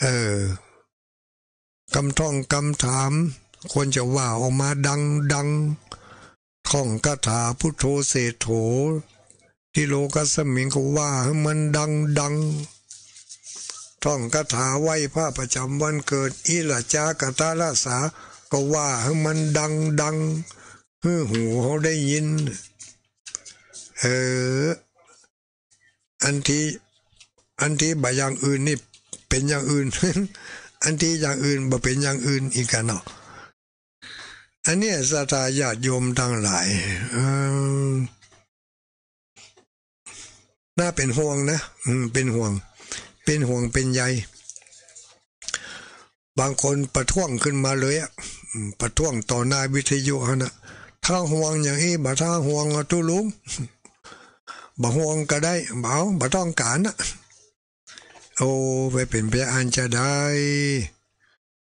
เออกำท่องกำถาม ควรจะว่าออกมาดังดังท่องคาถาพุทโธเศโถ ที่โลกัสมิงเขาว่าให้มันดังดังท่องคาถาไหว้พระประจำวันเกิดอิละจากตาลาสาก็ว่าให้มันดังดังเฮือหูเขาได้ยิน เออ อันที่อันที่บอย่างอื่นนี่เป็นอย่างอื่น อันที่อย่างอื่นบ่เป็นอย่างอื่นอีกกันเนาะ อันนี้สตาญาติโยมทั้งหลายน่าเป็นห่วงนะอืเป็นห่วง เป็นห่วงเป็นใยบางคนประท้วงขึ้นมาเลยอะประท้วงต่อหน้าวิทยุฮะนะถ้าห่วงอย่างนี้บ่ถ้าห่วงตุลุงบ่ห่วงก็ได้บ่เอาบ่ต้องการนะโอ้ไปเป็นไปอันจะได้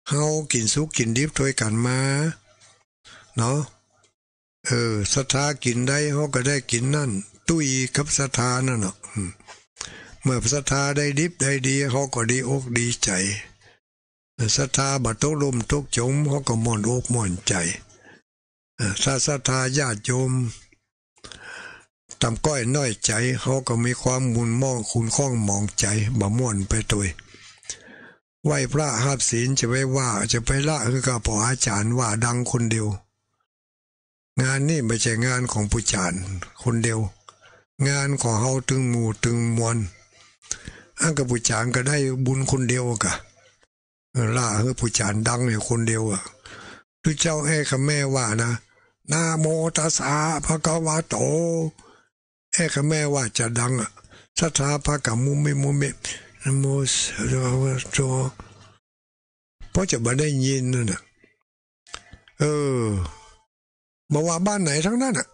เฮากินสุกกินดิบถ้วยกันมา เนาะเออศรัทธากินได้เฮาก็ได้กินนั่น ตุ้ยกับศรัทธานั่นเนาะเมื่อศรัทธาได้ดิบได้ดีเฮาก็ดีอกดีใจศรัทธาบัดตกลมตกจมเฮาก็ม่อนอกม่อนใจถ้าศรัทธาญาติโยมทำก้อยน้อยใจเขาก็มีความมุนมองคุณข้องมองใจบ่ม่วนไปตัวไหวพระหับศีลจะไปว่าจะไปละคือกับพออาจารย์ว่าดังคนเดียว งานนี่ไม่ใช่งานของผู้จารย์คนเดียว งานของเฮาตึงหมู่ตึงมวลอันกับผู้จารย์ก็ได้บุญคนเดียวกะล่าเฮือผู้จารย์ดังอยู่คนเดียวอะทุกเจ้าให้คำแม่ว่านะนาโมตัสสะภะคะวะโตแอ้ข้าแม่ว่าจะดังอะศรัทธาพระกับมุมไม่มุมไมนโมสวะโตเพราะจะมาได้ยินนั่นน่ะเออ บอกว่าบ้านไหนทั้งนั้นอะ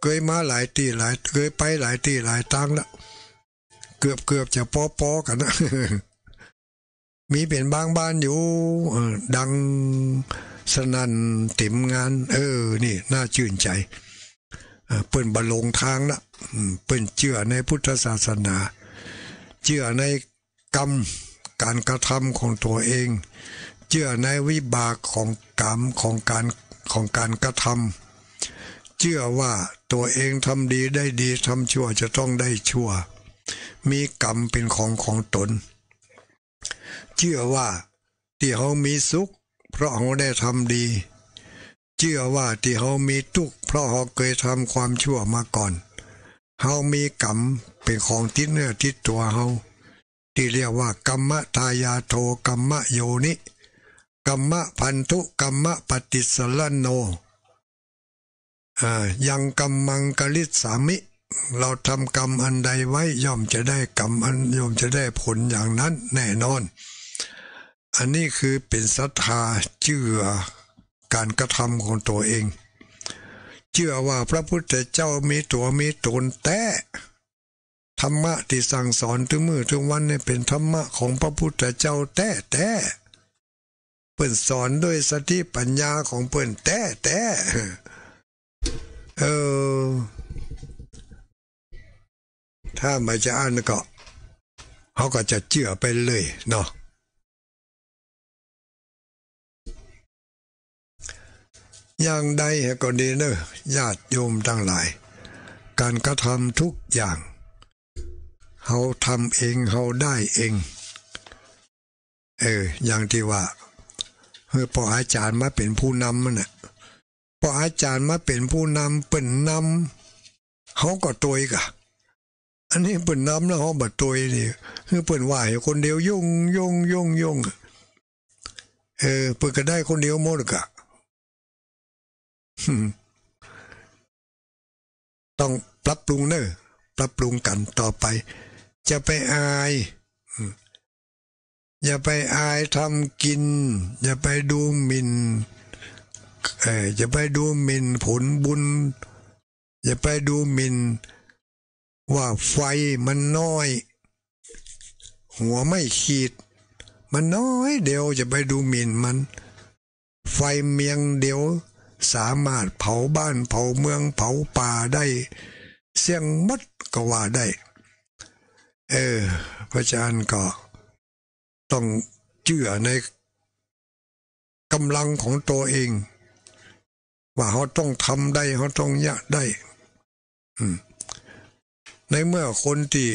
เคยมาหลายตีหลาย เคยไปหลายตีหลายตังแล้วเกือบเกือบจะปอปอกันนะมีเป็นบางบ้านอยู่ดังสนันติมงาน เออ นี่ น่าชื่นใจเปิ้นบรลงทางละเปิ้นเชื่อในพุทธศาสนา เชื่อในกรรมการกระทำของตัวเอง เชื่อในวิบากของกรรมของการ ของการกระทำเชื่อว่าตัวเองทำดีได้ดีทำชั่วจะต้องได้ชั่ว มีกรรมเป็นของของตน เชื่อว่าที่เขามีสุข เพราะเขาได้ทำดี เชื่อว่าที่เขามีทุกข์เพราะเขาเคยทำความชั่วมาก่อนเขามีกรรมเป็นของที่เนื้อที่ตัวเขาที่เรียกว่ากรรมทายาโทกรรมโยนิ กรรมพันธุกรรมปฏิสลโนยังกรรมังกลิสามิ เราทำกรรมอันใดไว้ย่อมจะได้กรรมอันย่อมจะได้ผลอย่างนั้นแน่นอน อันนี้คือเป็นศรัทธาเชื่อการกระทำของตัวเอง เชื่อว่าพระพุทธเจ้ามีตัวมีตนแต่ธรรมะที่สั่งสอนถึงมือถึงวันนี่เป็นธรรมะของพระพุทธเจ้าแต่แต่ เปิ่นสอนด้วยสติปัญญาของเปิ่นแต่แต่เออ ถ้ามาจะอ่านก็เขาก็จะเชื่อไปเลยเนาะอย่างใดก็ดีเนอะญาติโยมทั้งหลาย การกระทำทุกอย่างเขาทำเองเขาได้เอง เออ อย่างที่ว่า เมื่อพออาจารย์มาเป็นผู้นำมันน่ะพออาจารย์มาเป็นผู้นำเป็นนำเขาก็ตัวกะอันนี้เป็นนำแล้วเขาบัดตัวนี่คือเป็นว่าให้คนเดียวยุ่งยุ่งยุ่งยุ่งเออเปิดก็ได้คนเดียวหมดกะต้องปรับปรุงเนอะปรับปรุงกันต่อไป จะไปอาย อย่าไปอายทำกิน อย่าไปดูหมินเอออย่าไปดูหมินผลบุญ อย่าไปดูหมินว่าไฟมันน้อย หัวไม่ขีด มันน้อยเดียวจะไปดูหมินมัน ไฟเมียงเดียวสามารถเผาบ้านเผาเมืองเผาป่าได้ เสียงมัดก็ว่าได้ เออ พระอาจารย์ก็ ต้องเชื่อในกำลังของตัวเอง ว่าเขาต้องทำได้เขาต้องยะได้ในเมื่อคนที่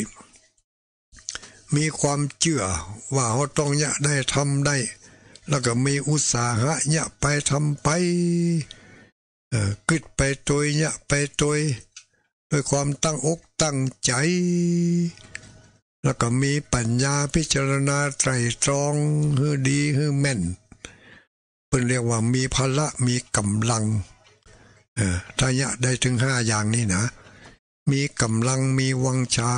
มีความเชื่อว่าเขาต้องยะได้ทำได้ แล้วก็มีอุตสาหะยะไปทำไปกึดไปตัวยะไปตัวด้วยความตั้งอกตั้งใจ แล้วก็มีปัญญาพิจารณาไตรตรองฮือดีฮือแม่นเป็นเรียกว่ามีพละมีกำลังเออถ้ายะได้ถึงห้าอย่างนี้นะ มีกำลังมีวังชา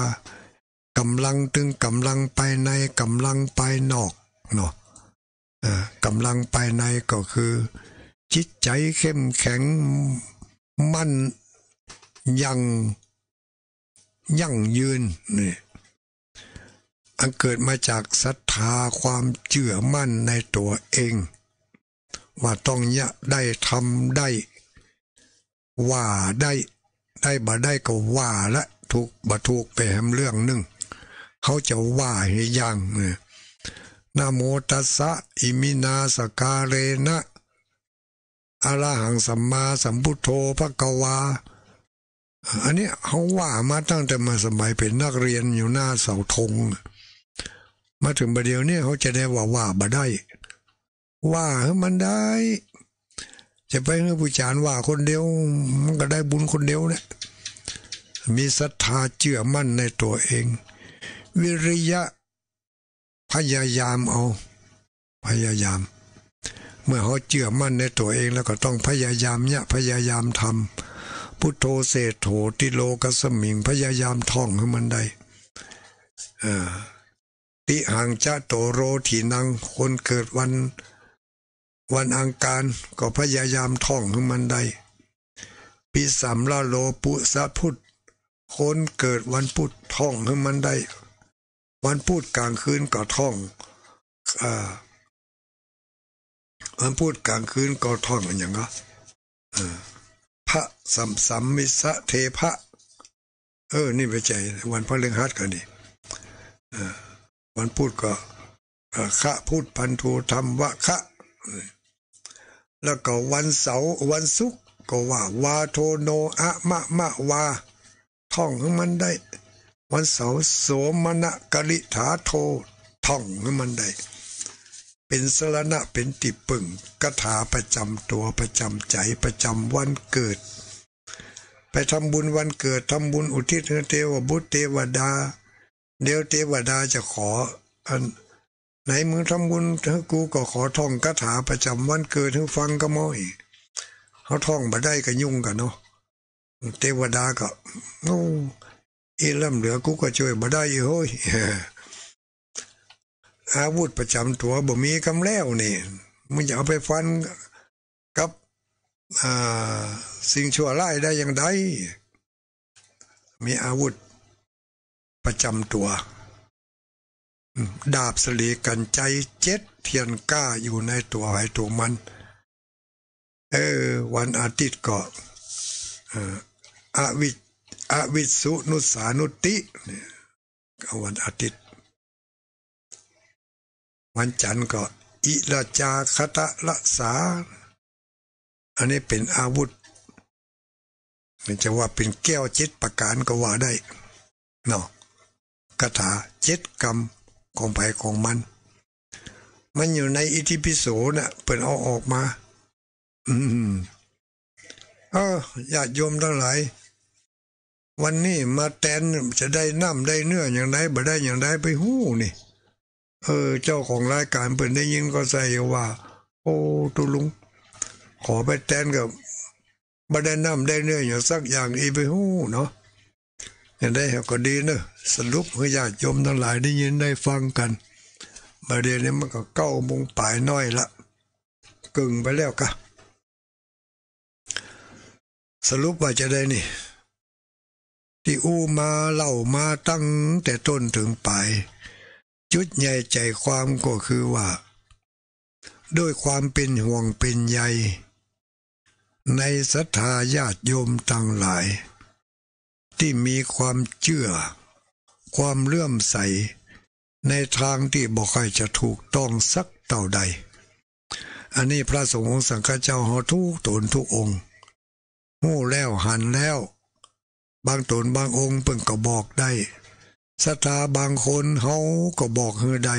กำลังถึงกำลังภายในกำลังภายนอกเนาะกำลังภายในก็คือ จิตใจเข้มแข็งมั่นยังยั่งยืนนี่ อันเกิดมาจากศรัทธาความเชื่อมั่นในตัวเอง ว่าต้องยะได้ทำได้ ว่าได้ได้บ่ได้ก็ว่าละถูกบ่ถูกไปแหมเรื่องหนึ่งเขาจะว่าให้ยังเนี่ยนะโมตัสสะอิมินาสกาเรนะอะระหังสัมมาสัมพุทโธพระกวา อันนี้เขาว่ามาตั้งแต่มาสมัยเป็นนักเรียนอยู่หน้าเสาธง มาถึงประเดี๋ยวนี้เขาจะได้ว่าว่าบ่ได้ ว่าให้มันได้ จะไปให้ผู้จารว่าคนเดียว มันก็ได้บุญคนเดียวเนี่ยมีศรัทธาเชื่อมั่นในตัวเอง วิริยะ พยายามเอา พยายาม เมื่อเขาเชื่อมั่นในตัวเองแล้วก็ต้องพยายามเนี่ยพยายามทำพุทโธเศโถติโลกสมิงพยายามท่องให้มันได้อ่า ติหังจะโตโรทีนังคนเกิดวัน วันอังคารก็พยายามท่องให้มันได้ปีสัมลาโลปุสะพุทธคนเกิดวันพุธท่องให้มันได้ วันพุธกลางคืนก็ท่องอ่าวันพุธกลางคืนก็ท่องอย่างก็พระสัมสัมมิสะเทพะ เออ นี่ไปใจ วันพระเรื่องฮัดกันนี่ วันพูดก็คะพุทธพันธุธรรมวะคะ แล้วก็วันเสาร์วันศุกร์ก็ว่าวาโทโนอะมะมะวา ท่องให้มันได้ วันเสาร์โสมณะกลิถาโทท่องให้มันได้ เป็นสรณะเป็นติปึงกถาประจำตัวประจำใจประจำวันเกิด ไปทำบุญวันเกิดทำบุญอุทิศเทวบุตรเทวดา เดี๋ยวเทวดาจะขออันไหนมึงทำบุญเธอกูก็ขอท่องคาถาประจำวันเกิดให้ฟังก็ม้อยเขาท่องมาได้ก็ยุ่งกันเนาะเทวดาก็โอ้อีล่ำเหลือกูก็ช่วยมาได้ยู่เฮ้ยอาวุธประจำตัวบ่มีกำแล้วนี่มึงจะเอาไปฟันกับสิ่งชั่วร้ายได้อย่างไดมีอาวุธ ประจำตัว ดาบสลีกันใจเจ็ดเทียนก้าอยู่ในตัวไอ้ตัวมัน เออ วันอาทิตย์ก็อวิอวิสุนุสานุติเนี่ยวันอาทิตย์ วันจันทร์ก็อิราจาคตะละสา อันนี้เป็นอาวุธมันจะว่าเป็นแก้วจ็ดประการก็ว่าได้เนาะ คาถาเจ็ดกรรมของไปของมัน มันอยู่ในอิทิปิโสนะ่ะเปิดเอาออกมา อืมเออญาติโยมทั้งหลายวันนี้มาแตนจะได้น้ำได้เนื้ออย่างไรบ่ได้อย่างไรไปหู้นี่ เออ เจ้าของรายการเปิดได้ยินก็ใส่ว่า โอ้ตุลุง ขอไปแตนกับบ่ได้น้ำได้เนื้ออย่างสักอย่างอีไปหู้เนาะอย่างได้ก็ดีเนอะ สรุปให้ญาติโยมทั้งหลายได้ยินได้ฟังกัน มาเรียนนี้มันก็เก้าโมงป่ายน้อยละกึ่งไปแล้วกะสรุปว่าจะได้นี่ ที่อู้มาเล่ามาตั้งแต่ต้นถึงปลายจุดใหญ่ใจความก็คือว่า ด้วยความเป็นห่วงเป็นใย ในศรัทธาญาติโยมทั้งหลาย ที่มีความเชื่อ ความเลื่อมใส ในทางที่บอกใครจะถูกต้องสักเต่าใด อันนี้พระสงฆ์สังฆเจ้าหอทุกตนทุกองค์หู้แล้วหันแล้ว บางตนบางองค์เพิ่งก็บอกได้สตาบางคนเฮาก็บอกเฮอได้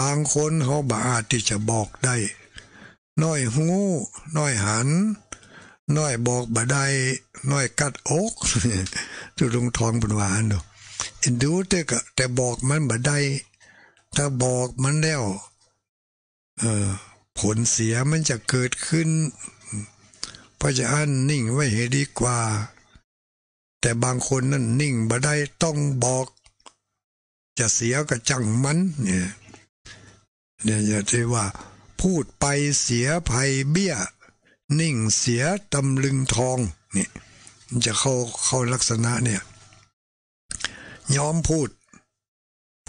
บางคนเฮาบาอาจที่จะบอกได้น้อยหูน้อยหันน้อยบอกบ่ได้น้อยกัดอกจุลงทองเป็นวานดู ดูแต่ก็แต่บอกมันบ่ได้ ถ้าบอกมันแล้ว เออ ผลเสียมันจะเกิดขึ้น เพราะจะอันนิ่งไว้ให้ดีกว่า แต่บางคนนั่นนิ่งบ่ได้ต้องบอก จะเสียก็จังมันเนี่ยเนี่ยอย่าที่ว่า พูดไปเสียภัยเบี้ย นิ่งเสียตำลึงทองนี่มันจะเข้าเข้าลักษณะเนี่ย ยอมพูด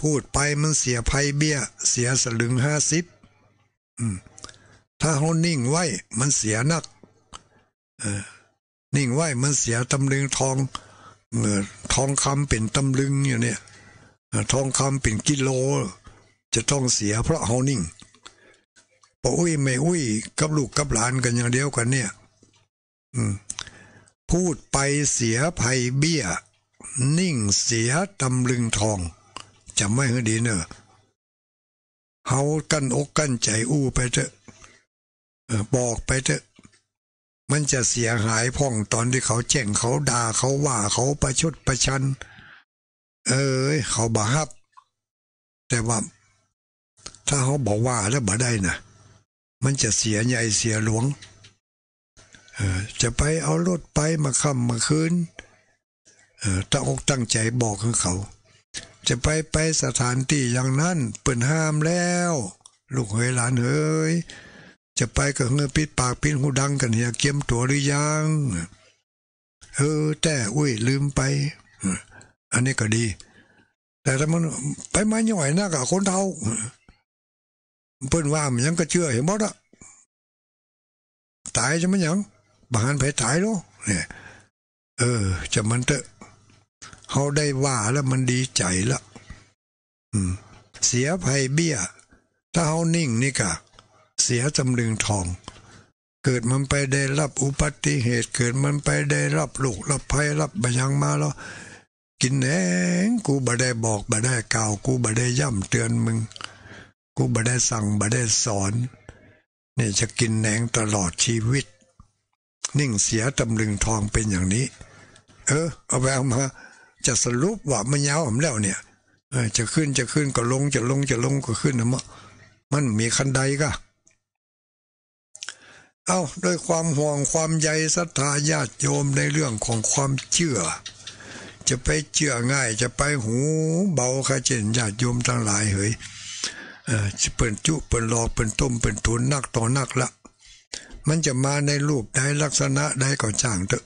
พูดไปมันเสียภัยเบี้ย เสียสลึงห้าสิบถ้าเขานิ่งไว้ มันเสียนักนิ่งไว้มันเสียตำลึงทองเงินทองคำเป็นตำลึงอยู่เนี่ยทองคำเป็นกิโล จะต้องเสียเพราะเขานิ่งปอุ้ยไม่อุ้ยกับลูกกับหลานกันอย่างเดียวกันเนี่ยพูดไปเสียภัยเบี้ย นิ่งเสียตำลึงทองจำไม่ให้ดีเนอะเฮากันอกกันใจอู้ไปเถอะบอกไปเถอะ มันจะเสียหายพ่องตอนที่เขาแจ้งเขาด่าเขาว่าเขาประชดประชัน เอ้ยเขาบาฮับ แต่ว่า ถ้าเขาบอกว่าแล้วบ่ได้นะมันจะเสียใหญ่เสียหลวงจะไปเอารถไปมาค่ำมาคืน ตั้งอกตั้งใจบอกให้เขา จะไปไปสถานที่อย่างนั้นเปิดห้ามแล้ว ลูกเฮยหลานเฮยจะไปก็เงยปิดปากปิดหูดังกันเฮียเกียมตัวหรือยังเออแต่อุ้ยลืมไป อันนี้ก็ดี แต่ถ้ามันไปมาหน่อยนะกับคนเท่าเพิ่นว่ามันยังก็เชื่อเห็นบ่ละตายจะมันยังบางันไปตายโลเนี่ย เออ จะมันเถอะ เขาได้ว่าแล้วมันดีใจละอืมเสียภัยเบี้ย ถ้าเฮานิ่งนี่กะ เสียจำลึงทอง เกิดมันไปได้รับอุบัติเหตุ เกิดมันไปได้รับลูกรับภัยรับบัยังมาแล้ว กินแหนงกูบ่ได้บอกบ่ได้กล่าวกูบ่ได้ย่ำเตือนมึง กูบ่ได้สั่งบ่ได้สอนนี่จะกินแหนงตลอดชีวิต นิ่งเสียตำลึงทองเป็นอย่างนี้ เออ เอาไปเอามา จะสรุปว่ามันยาวผมแล้วเนี่ยเอจะขึ้นจะขึ้นก็ลงจะลงจะลงก็ขึ้นนะมะมันมีคันใดก็เอาด้วยความห่วงความใยศรัทธาญาติโยมในเรื่องของความเชื่อ จะไปเชื่อง่ายจะไปหูเบาข้าเจนญาติโยมทั้งหลายเฮ้ยเออจะเปิ่นจุเปิ่นหลอกเปิ่นต้มเปิ่นทุนนักต่อนักละ มันจะมาในรูปใดลักษณะใดก็จ้างเถอะ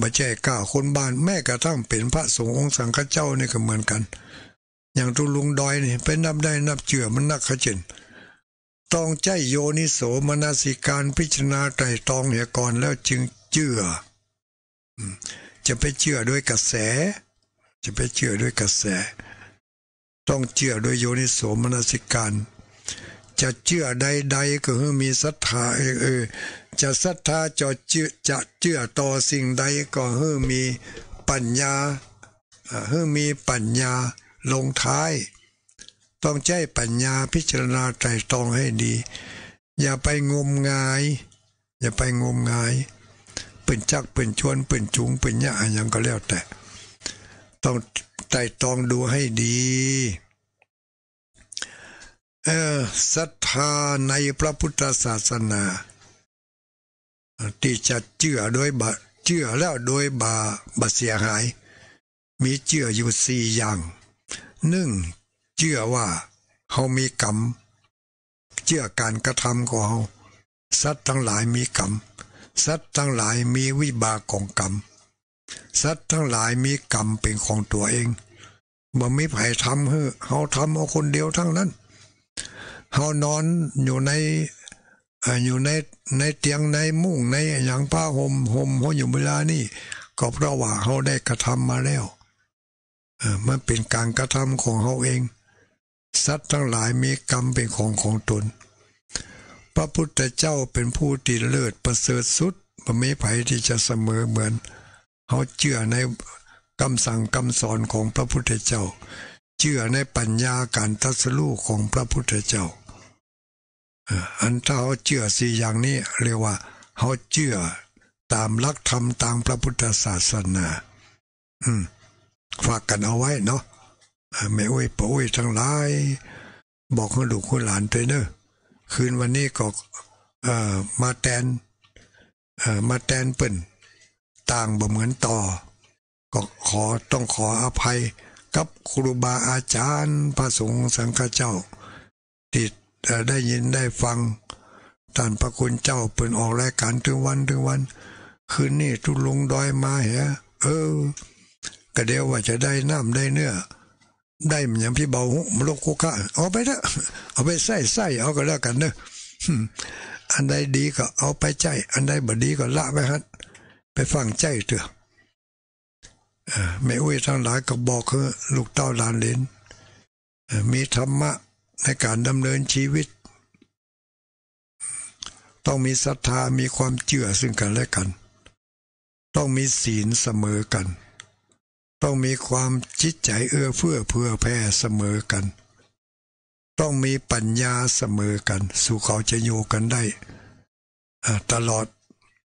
บ่ใช่ก้าคนบ้านแม้กระทั่งเป็นพระสงฆ์องค์สังฆเจ้านี่ก็เหมือนกัน อย่างตุลุงดอยนี่ไปนับได้นับเชื่อมันนักขจินต้องใจโยนิโสมนสิการพิจารณาไตรตรองเหตุก่อนแล้วจึงเชื่อจะไปเชื่อด้วยกระแส จะไปเชื่อด้วยกระแส ต้องเชื่อด้วยโยนิโสมนสิการ จะเชื่อใด ๆ ก็คือมีศรัทธาเออจะศรัทธาจะเชื่อจะเชื่อต่อสิ่งใดก็คือมีปัญญาคือมีปัญญาลงท้าย ต้องใช้ปัญญาพิจารณาไตรตรองให้ดี อย่าไปงมงาย อย่าไปงมงายเปิ่นจักเปิ่นชวนเปิ่นจุงเปิ่นยะอย่างก็แล้วแต่ ต้องไตรตรองดูให้ดี ศรัทธาในพระพุทธศาสนาที่จะเชื่อโดยบะเชื่อแล้วโดยบาบาเสียหาย มีเชื่ออยู่สี่อย่างหนึ่งเชื่อว่าเขามีกรรมเชื่อการกระทำของเขาสัตว์ทั้งหลายมีกรรมสัตว์ทั้งหลายมีวิบากของกรรมสัตว์ทั้งหลายมีกรรมเป็นของตัวเองบ่มีไผทำเฮ้เขาทำเอาคนเดียวทั้งนั้น เขานอนอยู่ในอยู่ในในเตียงในมุ้งในอย่างผ้าห่มห่มเขาอยู่เวลานี่ก็เพราะว่าเขาได้กระทำมาแล้วเอมันเป็นการกระทำของเขาเอง สัตว์ทั้งหลายมีกรรมเป็นของของตน พระพุทธเจ้าเป็นผู้ที่เลิศประเสริฐสุดไม่มีไผที่จะเสมอเหมือนเขาเชื่อในคำสั่งคำสอนของพระพุทธเจ้า เชื่อในปัญญาการทัศลูของพระพุทธเจ้า อันถ้าเขาเชื่อสี่อย่างนี้เรียกว่าเขาเชื่อตามลักธรรมตามพระพุทธศาสนา อืม ฝากกันเอาไว้เนาะแม่อุ้ยปู่อุ้ยทั้งหลาย บอกให้ลูกคุณหลานไปเนอะคืนวันนี้ก็เออมาแตนเออมาแตนเปิ่นต่างบ่เหมือนต่อ ก็ขอต้องขออภัย กับครูบาอาจารย์พระสงฆ์สังฆเจ้าที่ ได้ยินได้ฟังท่านพระคุณเจ้าเปิ่นออกรายการถึงวันถึงวัน คืนนี้ทุลงดอยมาเหรอเออ ก็เดียวว่าจะได้น้ำได้เนื้อได้มันยังพี่เบาหุมลกคุกะเอาไปเถอะเอาไปใส่ใส่เอาก็แล้วกันเนอะอันใดดีก็เอาไปใจ อันใดบ่ดีก็ละไปฮัดไปฟังใจเถอะแม่อุ้ยทั้งหลายก็บอกคือลูกเต้าหลานเลนมีธรรมะ ในการดำเนินชีวิต ต้องมีศรัทธามีความเชื่อซึ่งกันและกัน ต้องมีศีลเสมอกัน ต้องมีความจิตใจเอื้อเฟื้อเพื่อแผ่เสมอกัน ต้องมีปัญญาเสมอกัน สู่เขาจะโยกันได้ ตลอด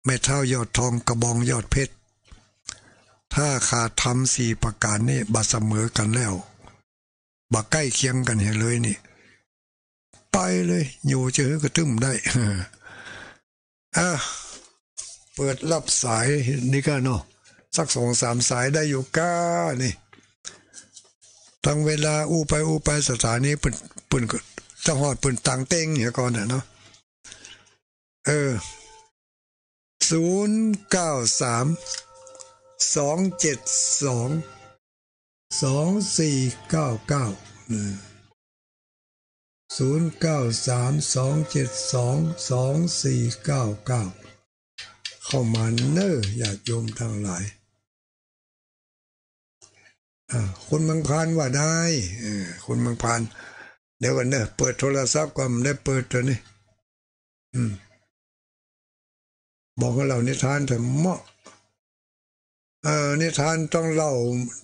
ไม่เท่ายอดทองกระบองยอดเพชรถ้าขาดทำสี่ประการนี้บัเสมอกันแล้วบัใกล้เคียงกันเห็นเลยนี่ ไปเลย อยู่เจอก็ตึมได้อะเปิดรับสายนี่ก็เนาะสักสองสามสายได้อยู่ก้านี่ตั้งเวลาอู้ไปอู้ไปสถานีปืนปืนก็จะหอดปืนตังเต้งเหียก่อนเนาะเออศูนย์เก้าสามสองเจ็ดสองสองสี่เก้าเก้าศูนย์เก้าสามสอง เจ็ดสองสองสี่เก้าเก้าเข้ามาเนออย่าโยมทั้งหลายคุณเมืองพานว่าได้คุณเมืองพานเดี๋ยวกันเนอะเปิดโทรศัพท์ก่อนได้เปิดตัวนี้บอกกับเรานิทานแต่เมาะเออนิทานต้องเล่า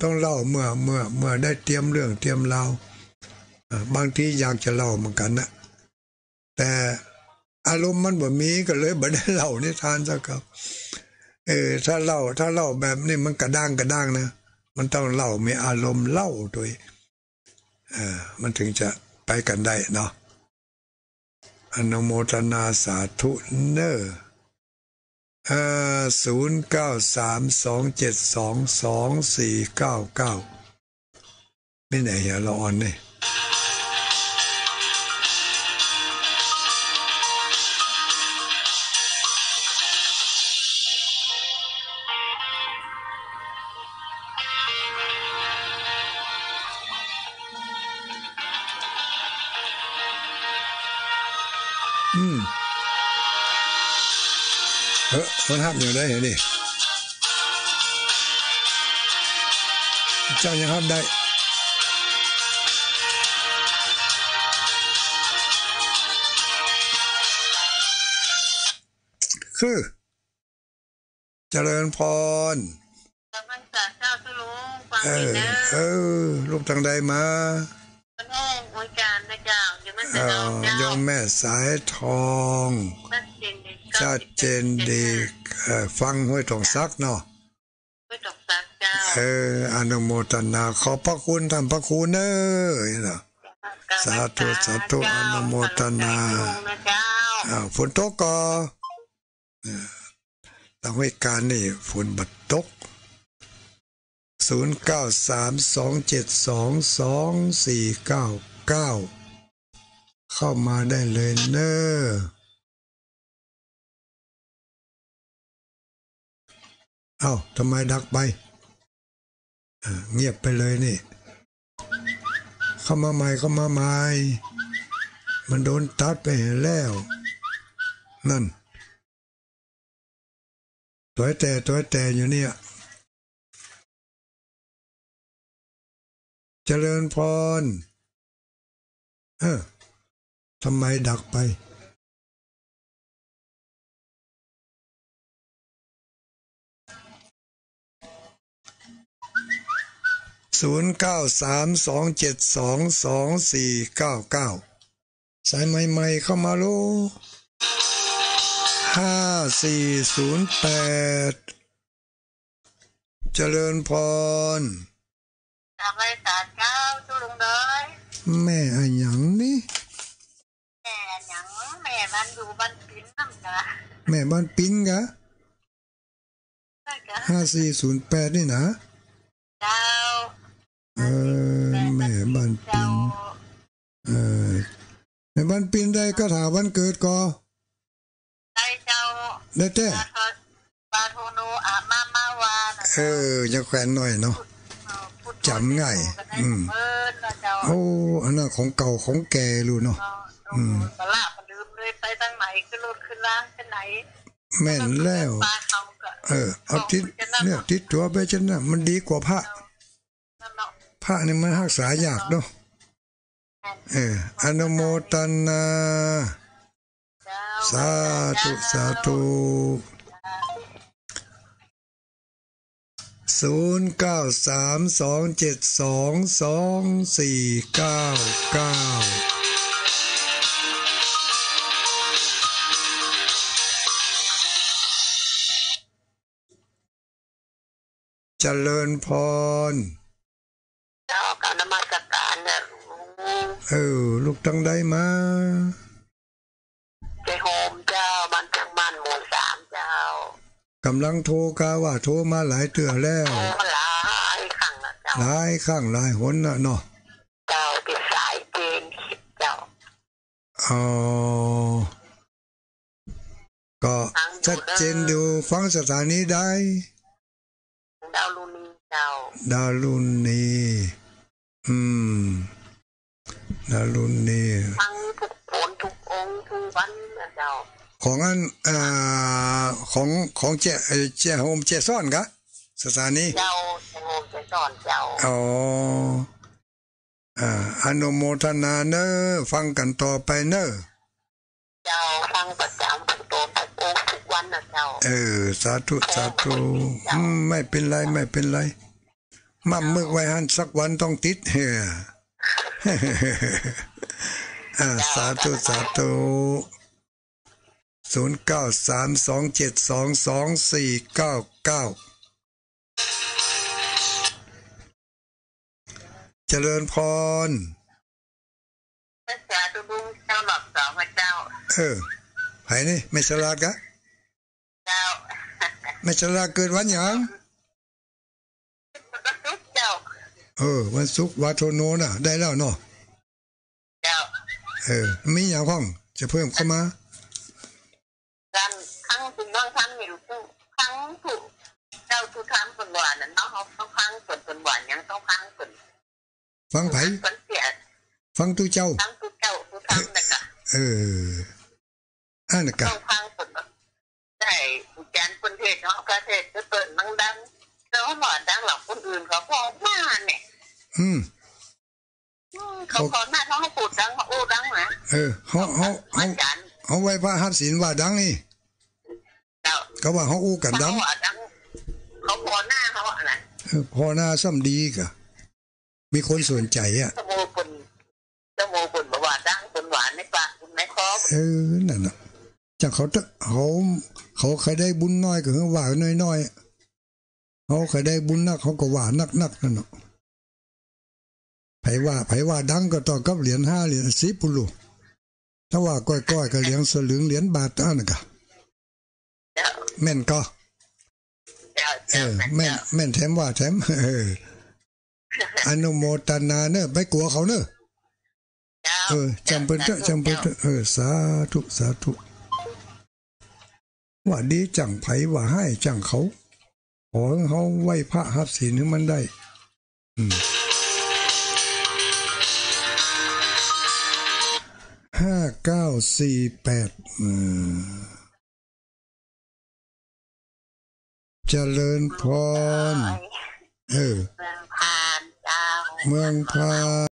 ต้องเล่าเมื่อเมื่อเมื่อได้เตรียมเรื่องเตรียมราว บางทีอยากจะเล่าเหมือนกันนะแต่อารมณ์มันบ่มีก็เลยบ่ได้เล่านิทานสักครับ เออ ถ้าเล่าถ้าเล่าแบบนี้มันกระด้างกระด้างนะ มันต้องเล่ามีอารมณ์เล่าโดยเออมันถึงจะไปกันได้เนาะอนุโมทนาสาธุเนอร์เอ่อศูนย์เก้าสามสองเจ็ดสองสองสี่เก้าเก้าไม่ไหนเหรอออนนี่ เออมันห้ามอยู่ได้เหรอนี่เจ้ายังห้ามได้คือเจริญพรกำลังจัดเจ้าทุลุงฟังเอดีอเนอเออ ลูกทางใดมามันแห้งอวยการนะเจ้าอยู่มันเอจะดออกเจ้ายมแม่สายทองชัดเจนดี ชัดเจนดีเออฟังห้วยตรงซักเนาะไม่ตกสักเจ้าเอออนุโมทนาขอบพระคุณท่านพระคุณเนอเนาะสาธุสาธุอนุโมทนานะเจ้าอ้าวฝนตกก็เออตั้งไว้การนี่ฝนบัดตกศูนย์เก้าสามสองเจ็ดสองสองสี่เก้าเก้าเข้ามาได้เลยเนอ เอ้าทำไมดักไปเงียบไปเลยนี่ เข้ามาใหม่เข้ามาใหม่มันโดนตัดไปแล้ว นั่นตัวแต่ตัวแต่อยู่เนี่ย เจริญพร เออทำไมดักไป ศูนย์เก้าสามสองเจ็ดสองสองสี่เก้าเก้าสายใหม่ๆเข้ามาลูกห้าสี่ศูนย์แปดเจริญพรทำไรสารเจ้าทุลุงเลยแม่อะหยังนี่แม่หยังแม่บ้านอยู่บ้านปิ้นน้ำจ้าแม่บ้านปิ้งกะได้จ้ะห้าสี่ศูนย์แปดนี่นะเจ้า เออแม่บ้านปิ้เจ้างเออแม่บ้านปิ้งได้ก็ถามวันเกิดก็ได้เจ้าได้แต่ปาโทปาโทโนอามามา วานะเออจะแขวนหน่อยเนาะจำง่าย อืมเอิ้นนะเจ้าโอ้อันนั้นของเก่าของแก่รู้เนาะอืมตลาดมันลืมเลยไปทางไหนขึ้นรถขึ้นล่างไปไหน แม่นแล้วปลาเขาก็เออเอาทิศเนี่ยทิศตัวไปฉันน่ะมันดีกว่าพระนั่นเนาะ พระนี่มันรักษายากเนาะเอออนุโมทนาเจ้าสาธุสาธุศูนย์เก้าสามสองเจ็ดสองสองสี่เก้าเก้าเจริญพร เจ้ากับนมัสการเนี่ยลุง เออ ลูกตั้งได้มาเจโฮมเจ้าบ้านจังมันหมู่สามเจ้ากำลังโทรกาว่าโทรมาหลายเตือแล้วโอ้หลายครั้งนะเจ้าหลายข้างหลายหนน่ะเนาะเจ้าที่สายเจนคิดเจ้าอ๋อก็ชัดเจนดูฟังสถานีได้ดาวลูนีเจ้าดารุนนีอืม ดารุนนีฟังทุกผลทุกองค์ทุกวันนะเจ้าของอันอ่าของของเจเอ่อเจโฮมเจซ่อนกะสถานีเจ้าโอ้จะสอนเจ้าอ๋ออ่าอนุโมทนาเนอะฟังกันต่อไปเนอะเจ้าฟังประจำประโตตะโกนทุกวันนะเจ้าเออสาธุสาธุอืมไม่เป็นไรไม่เป็นไรมั่มมึกไว้หันสักวันต้องติดเฮอ่า สาธุสาธุศูนย์เก้าสามสองเจ็ดสองสองสี่เก้าเก้าเจริญพรพระเจ้าตุลุงเจ้าหลับสองพระเจ้า เออไผนี่ไม่ฉลาดกะเจ้าไม่ฉลาดเกิดวันหยังก็ทุก เจ้าเออ วันศุกร์วาโทโนน่ะ ได้แล้วเนาะเจ้าเออมีอย่างพ้อง จะเพิ่มเข้ามาการครั้งถึงบางครั้งอยู่ทุกครั้งถูกเจ้าทุกครั้งเป็นหวานน่ะเนาะเขาต้องครั้งเป็นเป็นหวานยังต้องครั้งเป็นฟังไผเป็นเสียฟังตูเจ้าครั้งทุกเจ้าทุกครั้งนะกะเอออันนะกะต้องครั้งเป็นได้อุจารคนเทศเนาะประเทศจะเปิดดังดังๆ แต่ว่าหมอดังหลับคนอื่นเขาพอหน้าเนี่ย อืมอืมเขาพอหน้าเขาให้ปูดดังเขาโอ้ดังนะเออเฮาเฮาอาเฮาจารย์เฮาไว้พระหัตถ์ศีลว่าดังนี่เจ้าก็ว่าเฮาอู้กันดังเขาอะดังเขาพอหน้าเขาอะนะเออพอหน้าซ้ำดีกะมีคนสนใจอะจมูกปุ่นจมูกปุ่นบอกว่าดังปุ่นหวานในปากปุ่นในคอเออนั่นน่ะจากเขาตะเขาเขาเคยได้บุญน้อยก็คือว่าน้อยๆ เขาเคยได้บุญนักเขาก็ว่านักๆนั่นเนาะไผว่าไผว่าดังก็ต่อกับเหรียญห้าเหรียญสิบปุลูถ้าว่าก้อยๆก็เหรียญสลึงเหรียญบาทอันนั้นก็เจ้าแม่นก็เออแม่นแม่นแถมว่าแถมเอออนุโมทนาเนอะไม่กลัวเขาเนอะเออจำเป็นเถอะจำเป็นเถอะเออสาธุสาธุว่าดีจังไผว่าให้จังเขา อให้เขาไหวพระหับศีลให้มันได้ อืมห้าเก้าสี่แปดอืมเจริญพร เออ เมืองพาน